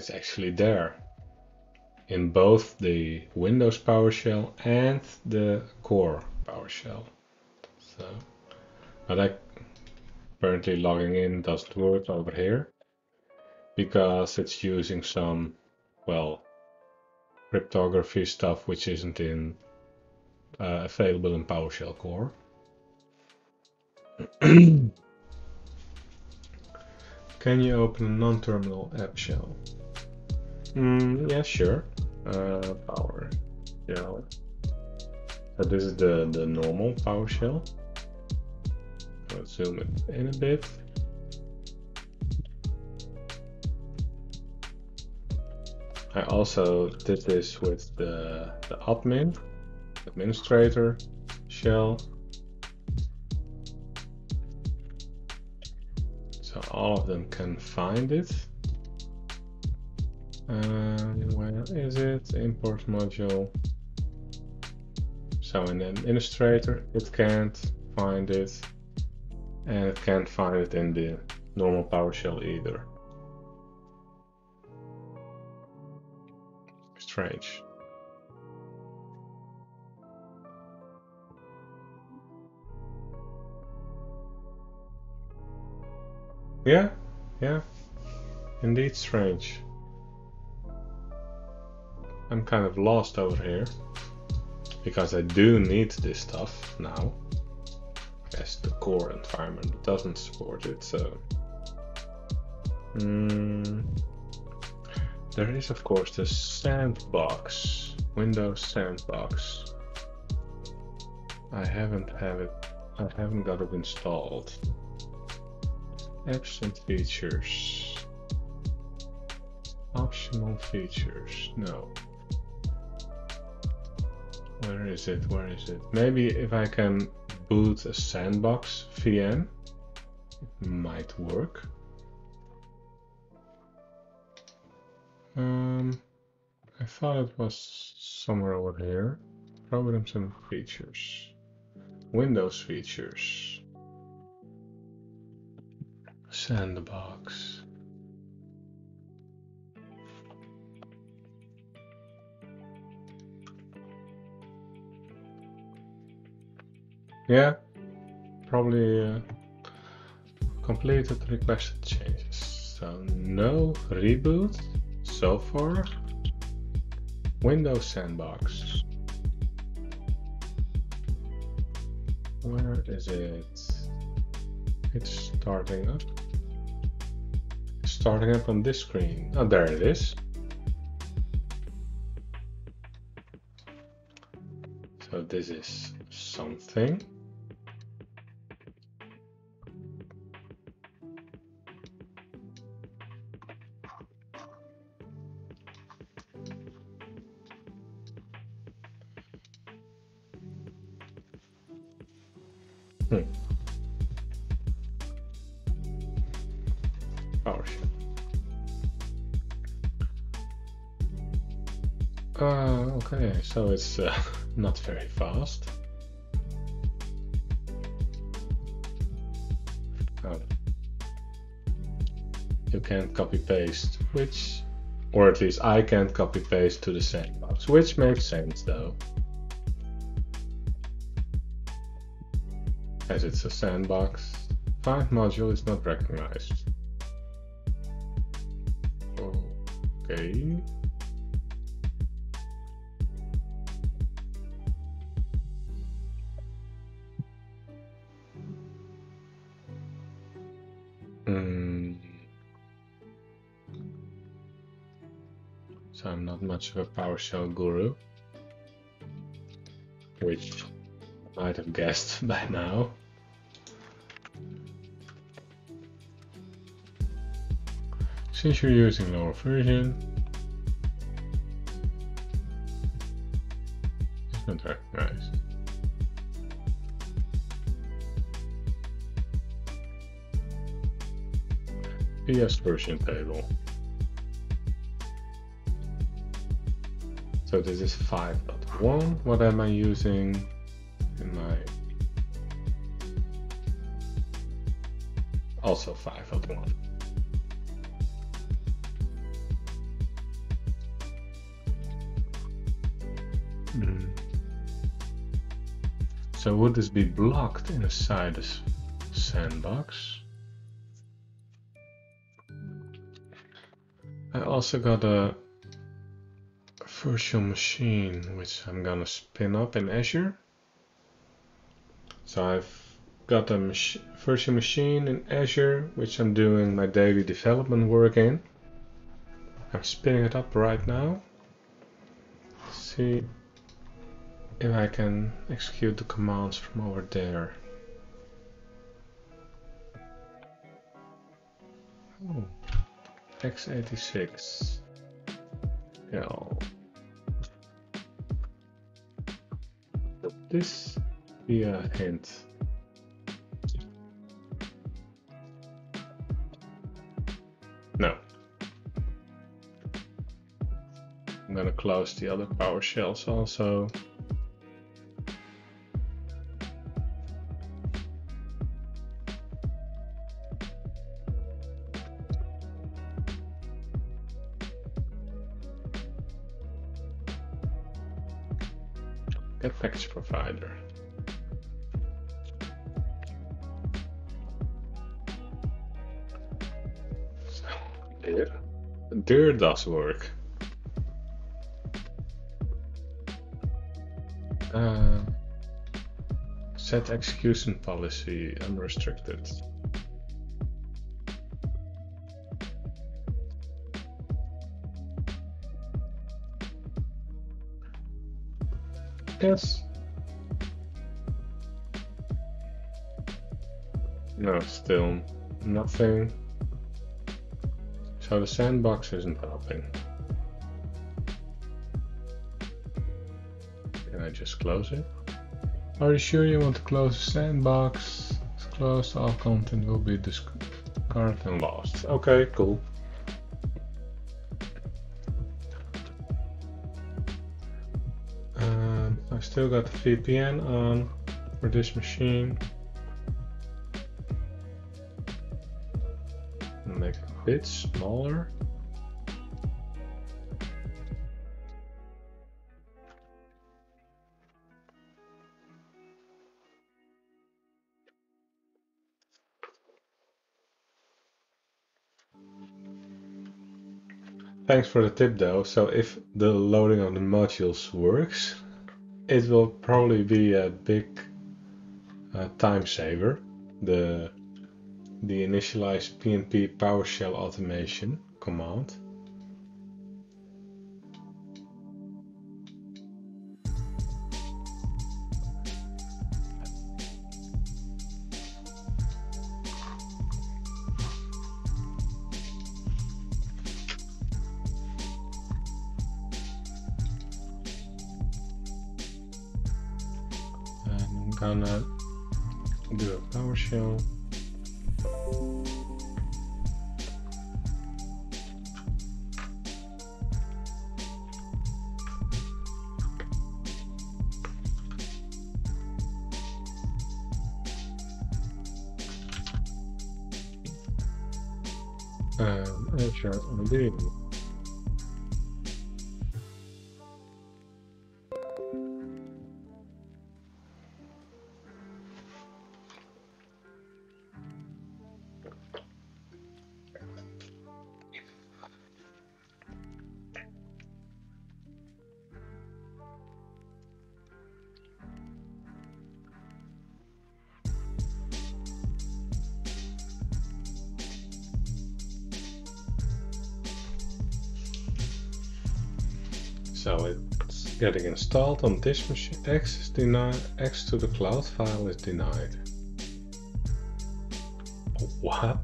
it's actually there in both the Windows PowerShell and the core PowerShell. So, but I apparently logging in doesn't work over here because it's using some, well, cryptography stuff which isn't in uh, available in PowerShell core. Can you open a non-terminal app shell? Mm, yeah, sure. Uh, PowerShell. So this is the, the normal PowerShell. Let's zoom it in a bit. I also did this with the, the admin, administrator shell. So all of them can find it. And where is it? Import module. So in administrator, it can't find it. and it can't find it in the normal PowerShell either. Strange. Yeah, yeah, indeed strange. I'm kind of lost over here. Because I do need this stuff now. As the core environment doesn't support it so. Mm, there is of course the sandbox. Windows sandbox. I haven't have it I haven't got it installed. And features. Optional features. No where is it? Where is it? Maybe if I can boot a sandbox VM, it might work. Um, I thought it was somewhere over here. Programs and features. Windows features. Sandbox. Yeah, probably uh, completed requested changes. So no reboot so far. Windows Sandbox. Where is it? It's starting up. starting up on this screen. Oh, there it is. So this is something. It's uh, not very fast. You can't copy paste, which, or at least I can't copy paste to the sandbox, which makes sense though. as it's a sandbox. Five module is not recognized. Much of a PowerShell guru, which I might have guessed by now. Since you're using lower version, it's not recognized. PS version table. This is 5.1. What am I using in my also 5.1. Mm. So would this be blocked inside this sandbox? I also got a virtual machine which I'm gonna spin up in Azure. So I've got a mach virtual machine in Azure which I'm doing my daily development work in. I'm spinning it up right now. See if I can execute the commands from over there. Oh, x86. Yeah. This be a hint. No. I'm gonna close the other PowerShells also. Does work. Uh, set execution policy unrestricted. Yes. No, still nothing. So the sandbox isn't helping. Can I just close it? Are you sure you want to close the sandbox? It's closed, all content will be discarded and lost. Okay, cool. Um, I still got the VPN on for this machine. Bit smaller. Thanks for the tip though. So if the loading of the modules works, it will probably be a big uh, time saver. The the initialize PNP PowerShell automation command. So it's getting installed on this machine. Access denied. Access to the cloud file is denied. What?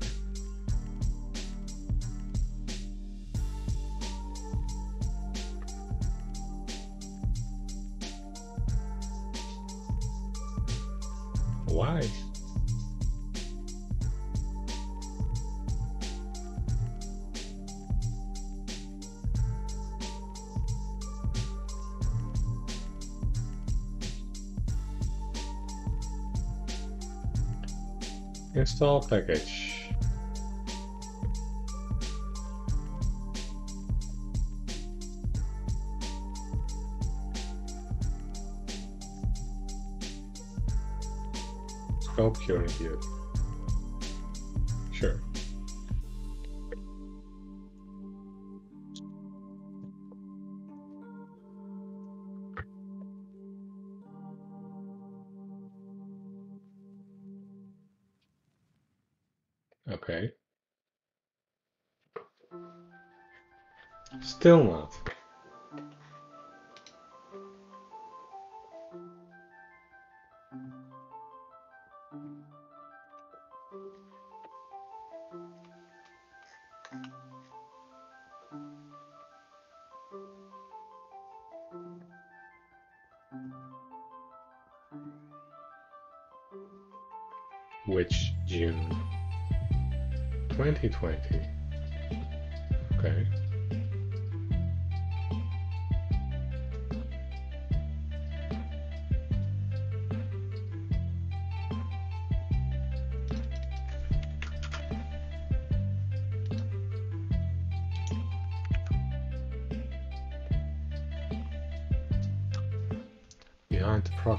Install package. Still not. Which June? 2020.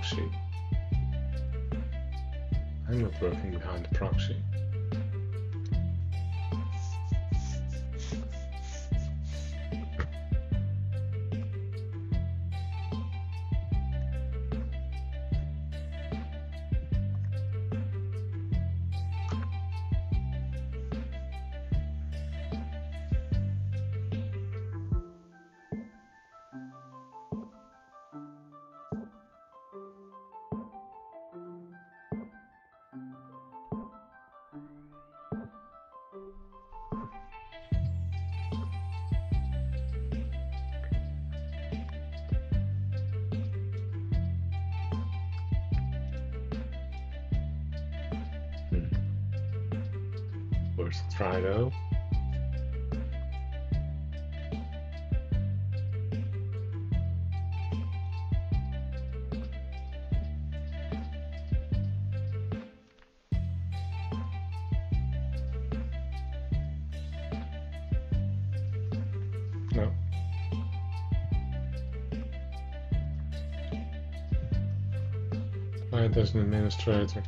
Proxy. I'm not working behind the proxy. Administrator.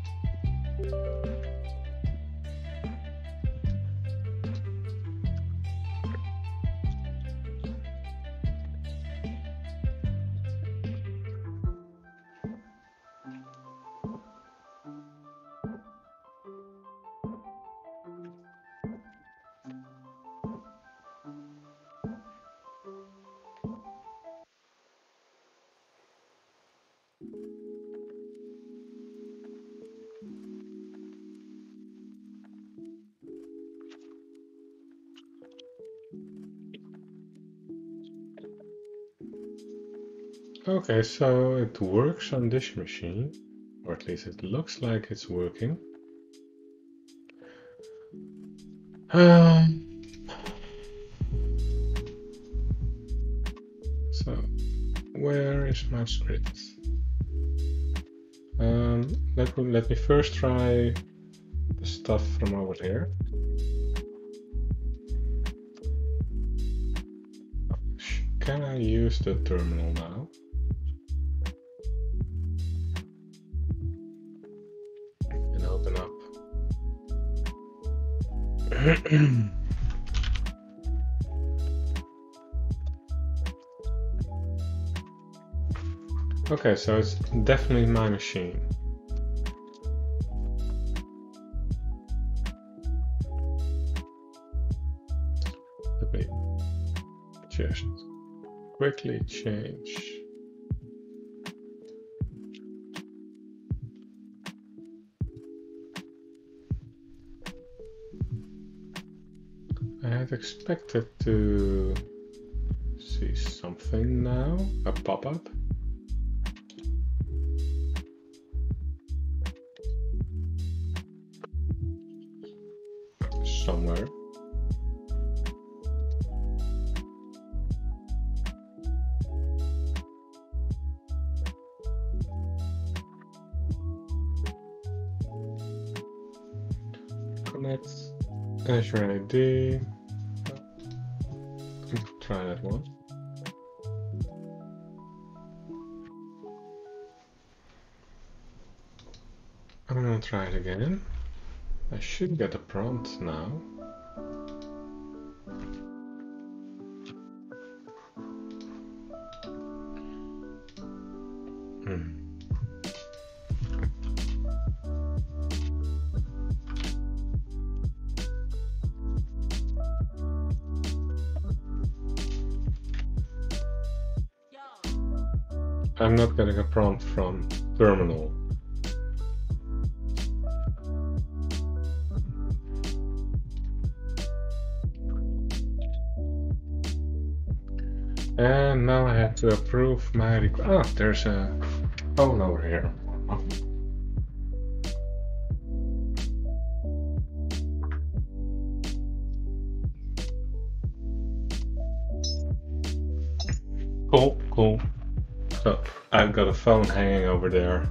Okay, so it works on this machine, or at least it looks like it's working. Um, so, where is my script? Um, let me let me first try the stuff from over here. Can I use the terminal now? okay, so it's definitely my machine. Let me quickly change. Had expected to see something now, a pop-up. Somewhere. Connect Azure AD. Should get a prompt now. Hmm. I'm not getting a prompt from terminal. My request. Oh, there's a phone over here. Cool, cool. So I've got a phone hanging over there.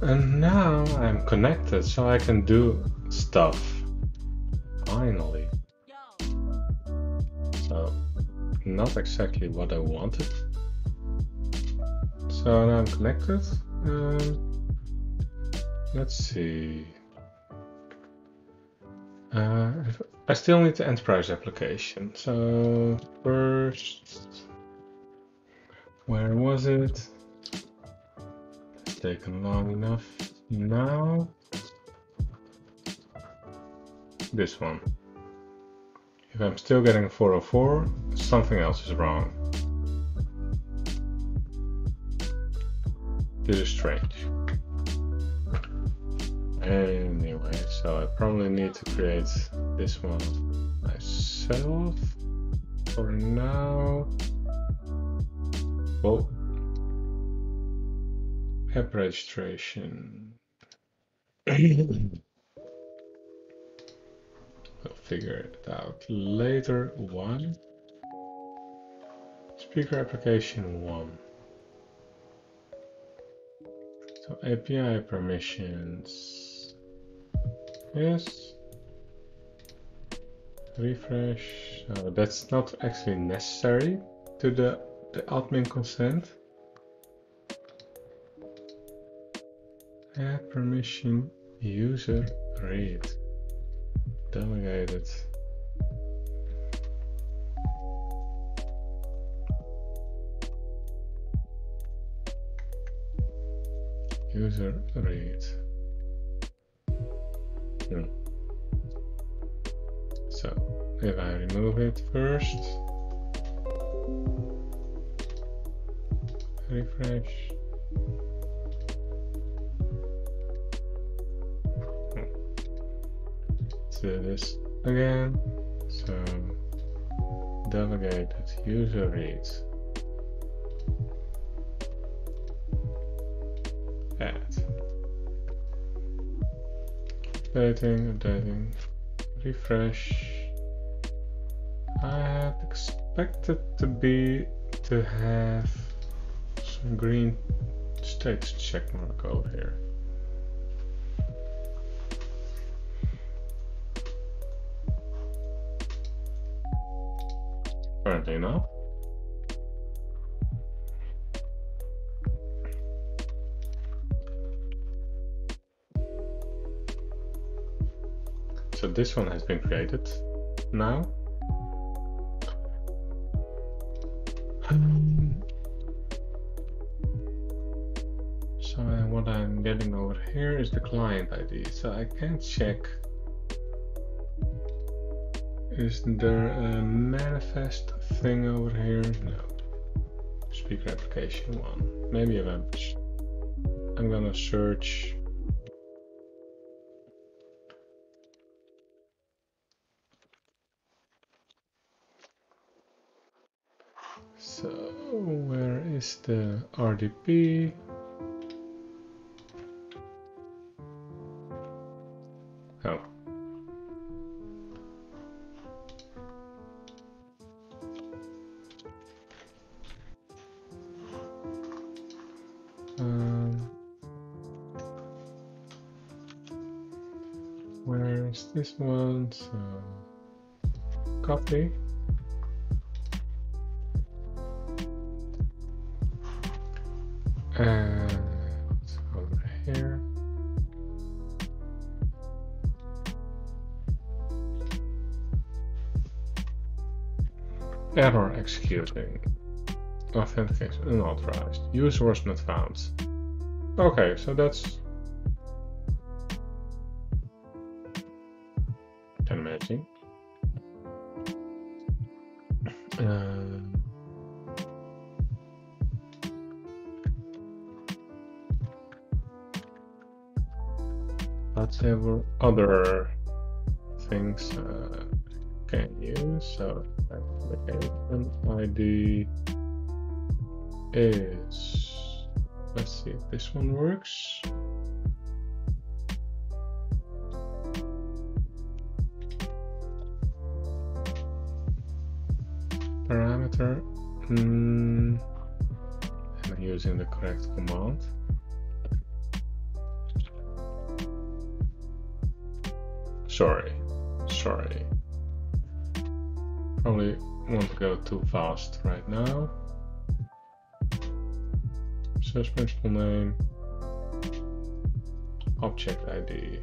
And now I'm connected so I can do stuff. Not exactly what I wanted, So now I'm connected. Um, let's see. Uh, I still need the enterprise application. So first, where was it? It's taken long enough. Now, this one. If I'm still getting 404, something else is wrong. This is strange. Anyway, so I probably need to create this one myself for now. Well, app registration. Figure it out later. One. Speaker application one. So API permissions. Yes. Refresh. That's not actually necessary to the, the admin consent. Add permission user read delegated user read hmm. so if I remove it first refresh do this again. So delegated user reads add updating, updating, refresh. I had expected to be to have some green status check mark over here. So this one has been created now. So what I'm getting over here is the client ID. So I can check is there a manifest thing over here? No. Speaker application one. Maybe I'm, I'm gonna search So where is the RDP? Copy. And over here. Error executing. Authentication unauthorized. User was not found. Okay, so that's Um, whatever other things uh, can use. So application ID is let's see if this one works. Parameter. Mm, am using the correct command? Sorry, sorry. Probably won't go too fast right now. Search principal name, object ID.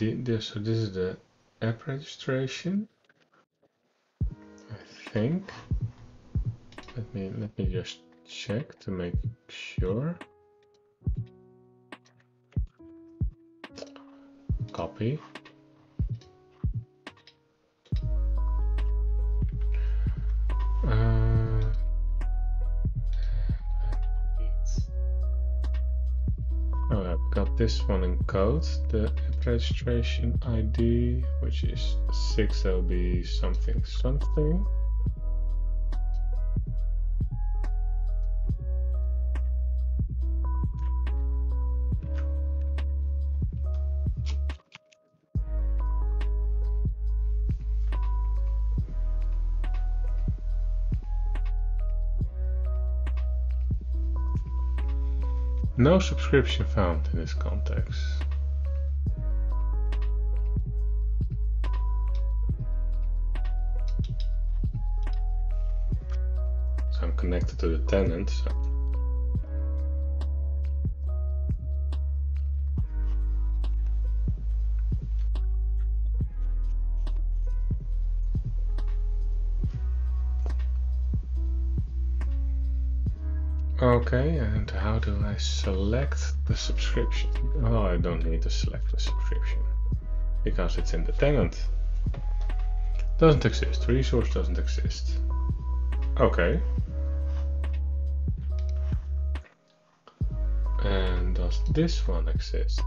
This, so this is the app registration. I think. Let me, let me just check to make sure. Copy. This one in code, the registration ID, which is 6LB something something. No subscription found in this context. So I'm connected to the tenant. So. And how do I select the subscription? Oh, I don't need to select the subscription because it's in the tenant. Doesn't exist. Resource doesn't exist. Okay. And does this one exist?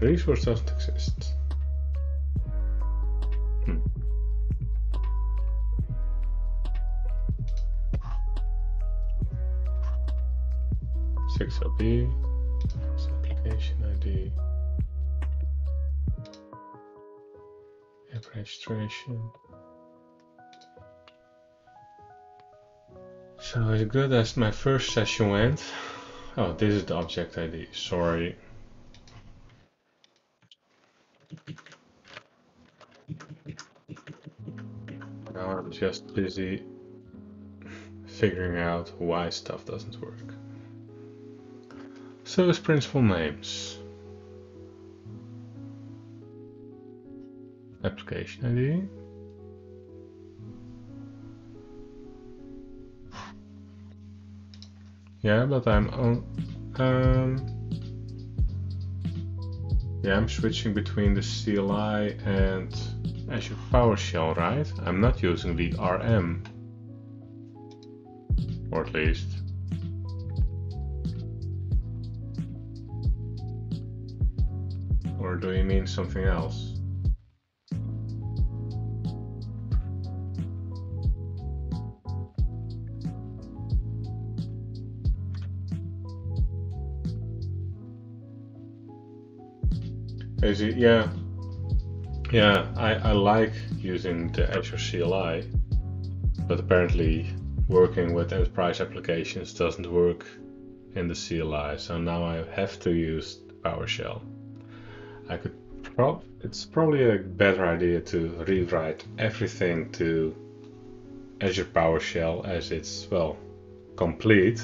Resource doesn't exist. So as good as my first session went. Oh, this is the object ID. Sorry. Now I'm just busy figuring out why stuff doesn't work. Service principal names. Application ID. Yeah, but I'm on. Um, yeah, I'm switching between the CLI and Azure PowerShell, right? I'm not using the RM. Or at least. Or do you mean something else? It, yeah, yeah, I, I like using the Azure CLI, but apparently working with enterprise applications doesn't work in the CLI, so now I have to use PowerShell. I could prob it's probably a better idea to rewrite everything to Azure PowerShell as it's well complete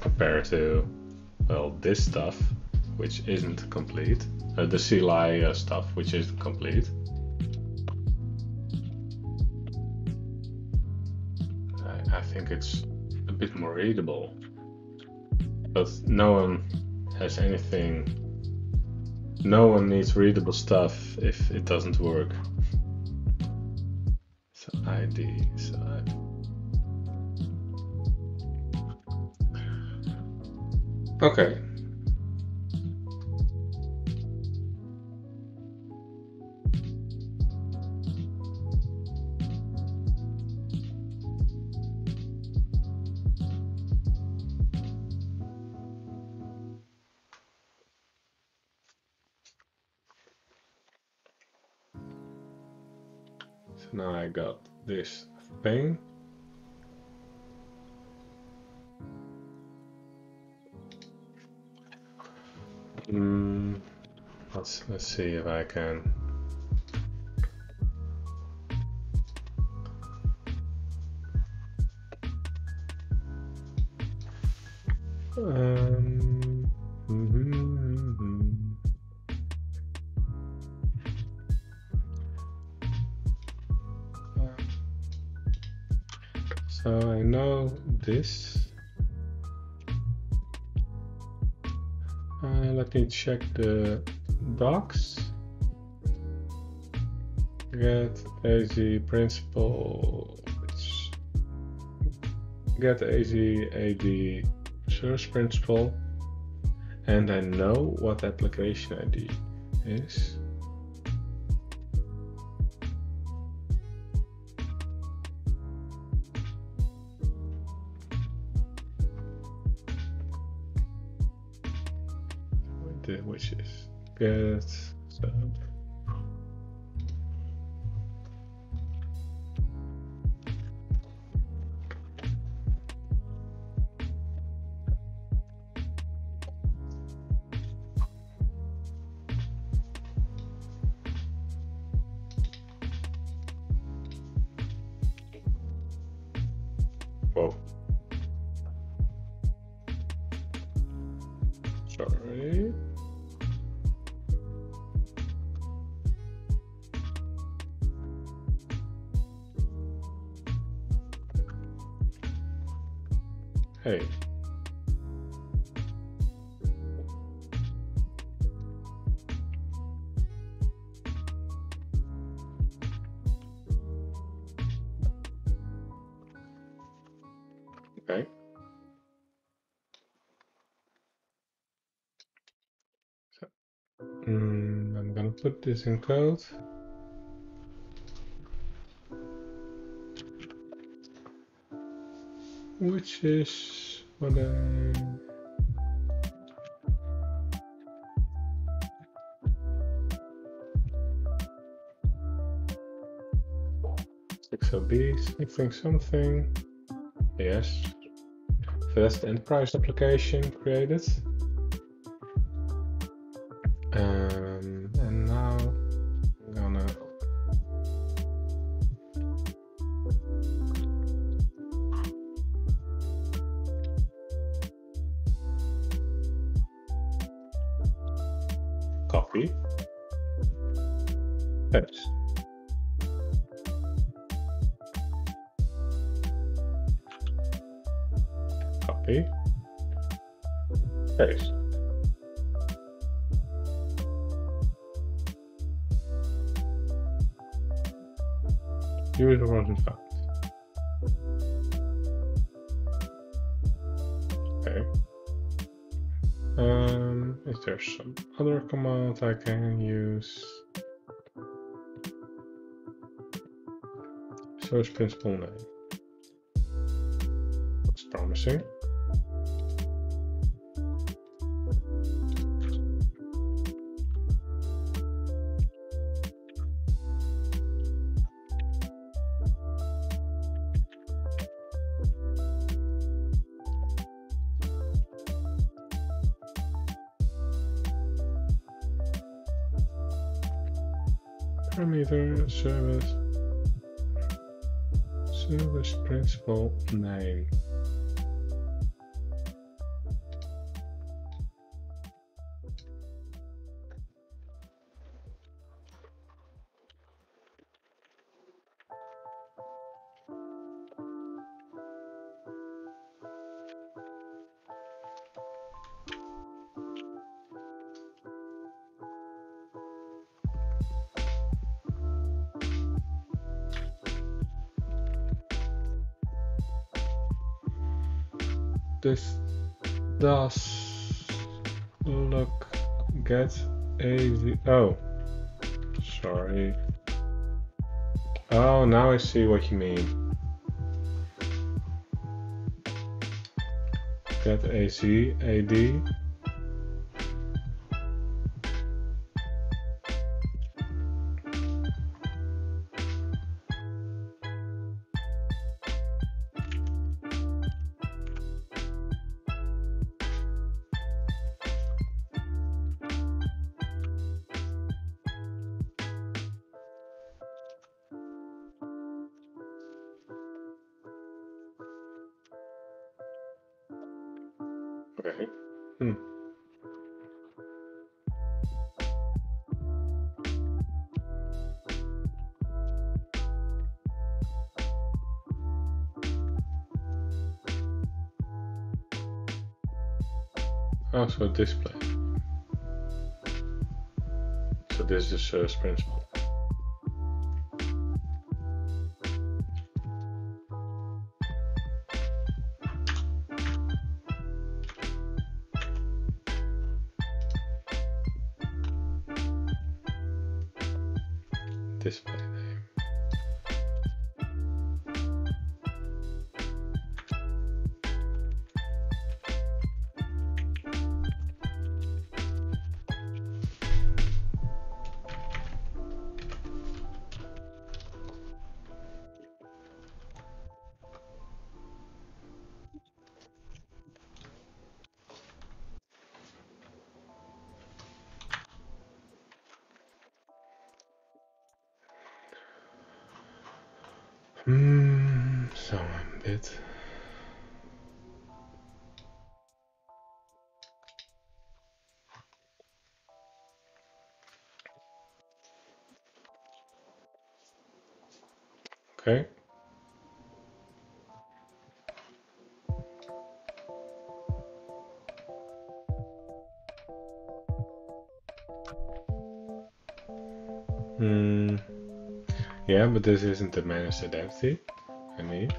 compared to well this stuff which isn't complete uh, the CLI uh, stuff, which isn't complete. I, I think it's a bit more readable, but no one has anything. No one needs readable stuff if it doesn't work. So ID, so I, Okay, got this thing. Mm, let's let's see if I can this. Uh, let me check the docs. Get AZ principal. Get AZ AD service principal. And I know what application ID is. Is Okay. So, mm, I'm gonna put this in code. Which is what I OB, sniffing something. Yes. First enterprise application created. I can use? Service principal name. Now I see what you mean. Get AZ AD service principal. Okay. Hmm. Yeah, but this isn't the managed identity. I mean.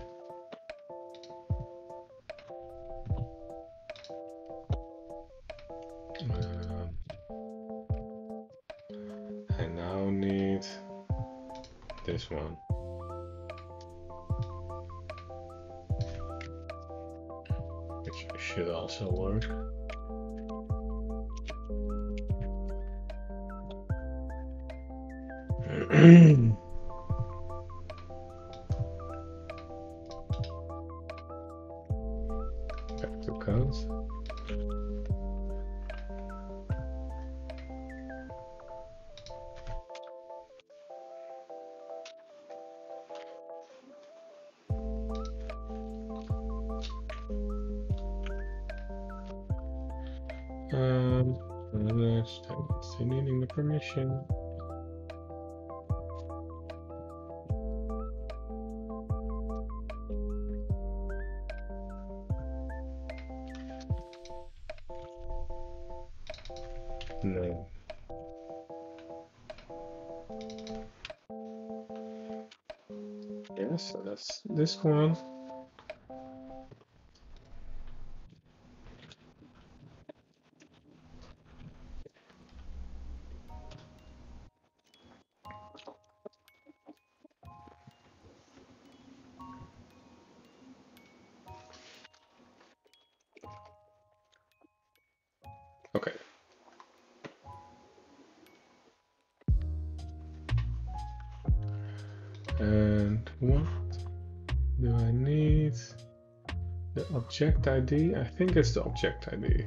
Object ID? I think it's the object ID.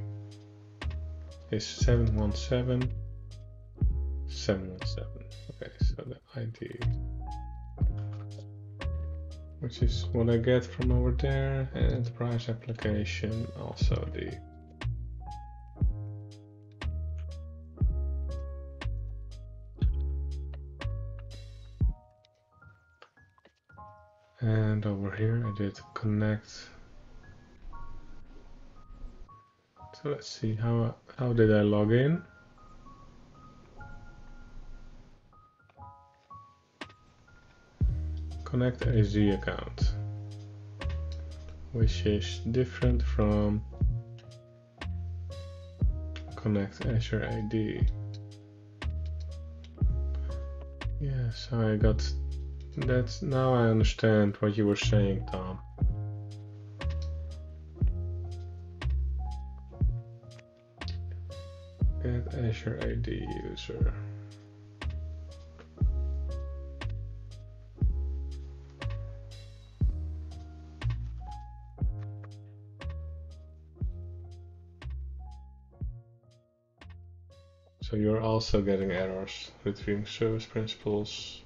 Is 717 717. Okay, so the ID. Which is what I get from over there, and enterprise application, also the and over here I did connect so let's see how how did I log in? Connect AZ account. Which is different from connect Azure AD yeah so I got that's now I understand what you were saying, Tom. Azure AD user. So you're also getting errors retrieving service principals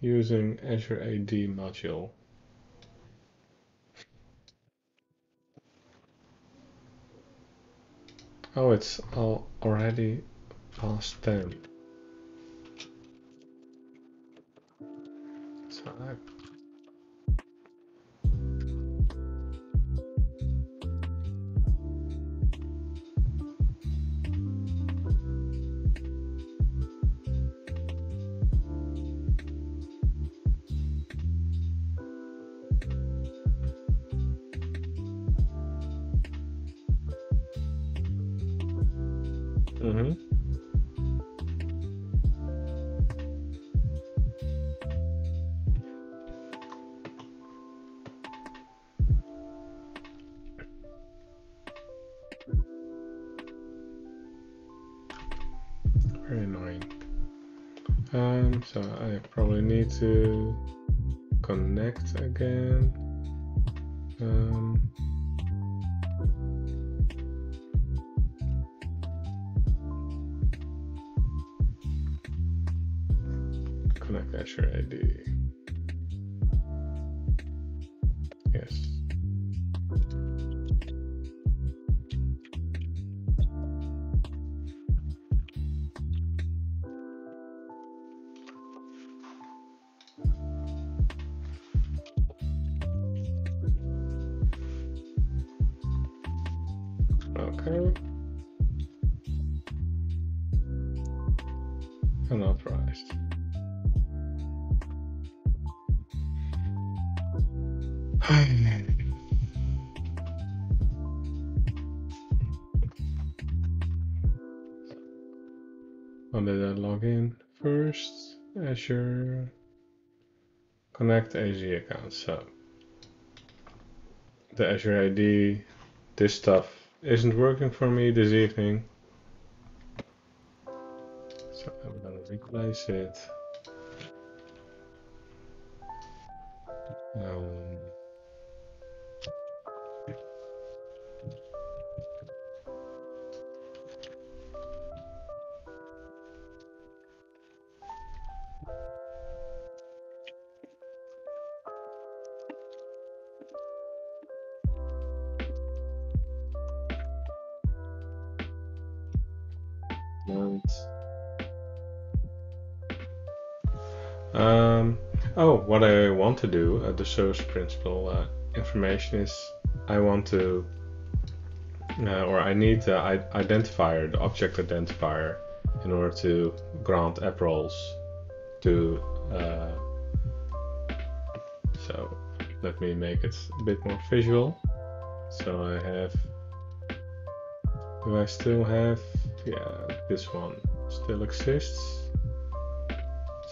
using Azure AD module. Oh, it's already past 10. Connect AZ account. So the Azure AD, this stuff isn't working for me this evening. So I'm gonna replace it. The service principal uh, information is I want to, uh, or I need the identifier, the object identifier, in order to grant app roles to. Uh, so let me make it a bit more visual. So I have. Do I still have? Yeah, this one still exists.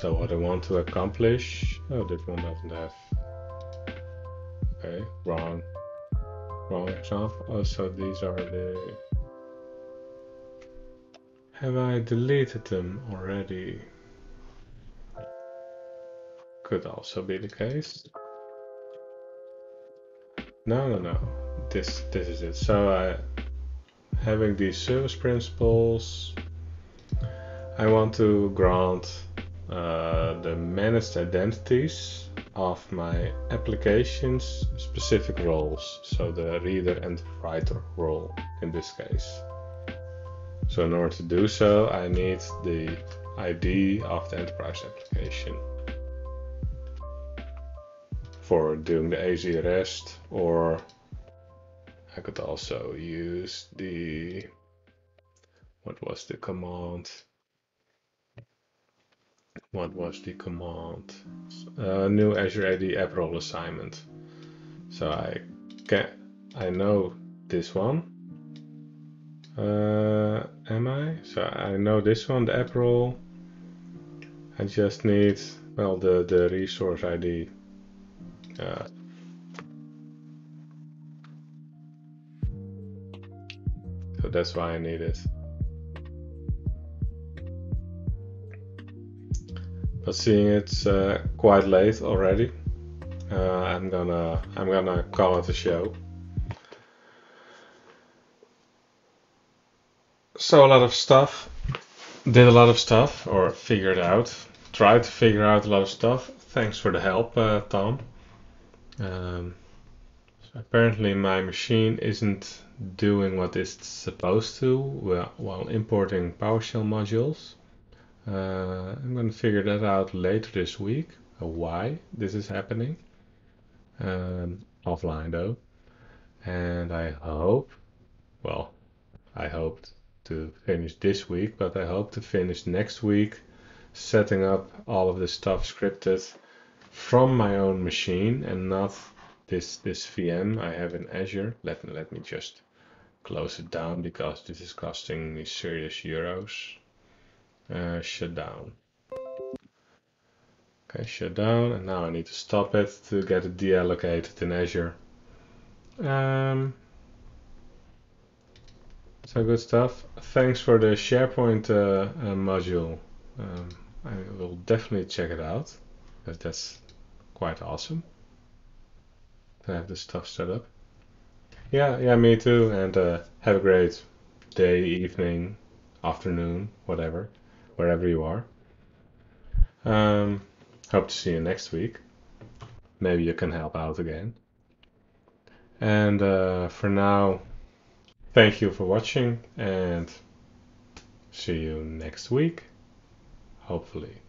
So what I want to accomplish. Oh, this one doesn't have. Okay, wrong. Wrong example. Oh, so these are the. Have I deleted them already? Could also be the case. No, no, no. This, this is it. So I, having these service principals, I want to grant uh, the managed identities of my applications specific roles. So the reader and writer role in this case. So in order to do so, I need the ID of the enterprise application for doing the AZ REST or I could also use the what was the command what was the command? Uh, new Azure AD app role assignment. So I can I know this one. Uh, am I? So I know this one the app role. I just need well the the resource ID uh, so that's why I need it. But seeing it's uh, quite late already, uh, I'm gonna I'm gonna call it a show. So a lot of stuff, did a lot of stuff, or figured out, tried to figure out a lot of stuff. Thanks for the help, uh, Tom. Um, so apparently my machine isn't doing what it's supposed to while importing PowerShell modules. Uh, I'm going to figure that out later this week, uh, why this is happening. Um, offline though. And I hope, well, I hoped to finish this week, but I hope to finish next week setting up all of the stuff scripted from my own machine and not this this VM I have in Azure. Let, let me just close it down because this is costing me serious euros. Uh, shut down. Okay, shut down, and now I need to stop it to get it deallocated in Azure. Um, so good stuff. Thanks for the SharePoint uh, uh, module. Um, I will definitely check it out because that's quite awesome to have this stuff set up. Yeah, yeah, me too. And uh, have a great day, evening, afternoon, whatever wherever you are. Um, hope to see you next week. Maybe you can help out again. And uh, for now, thank you for watching and see you next week, hopefully.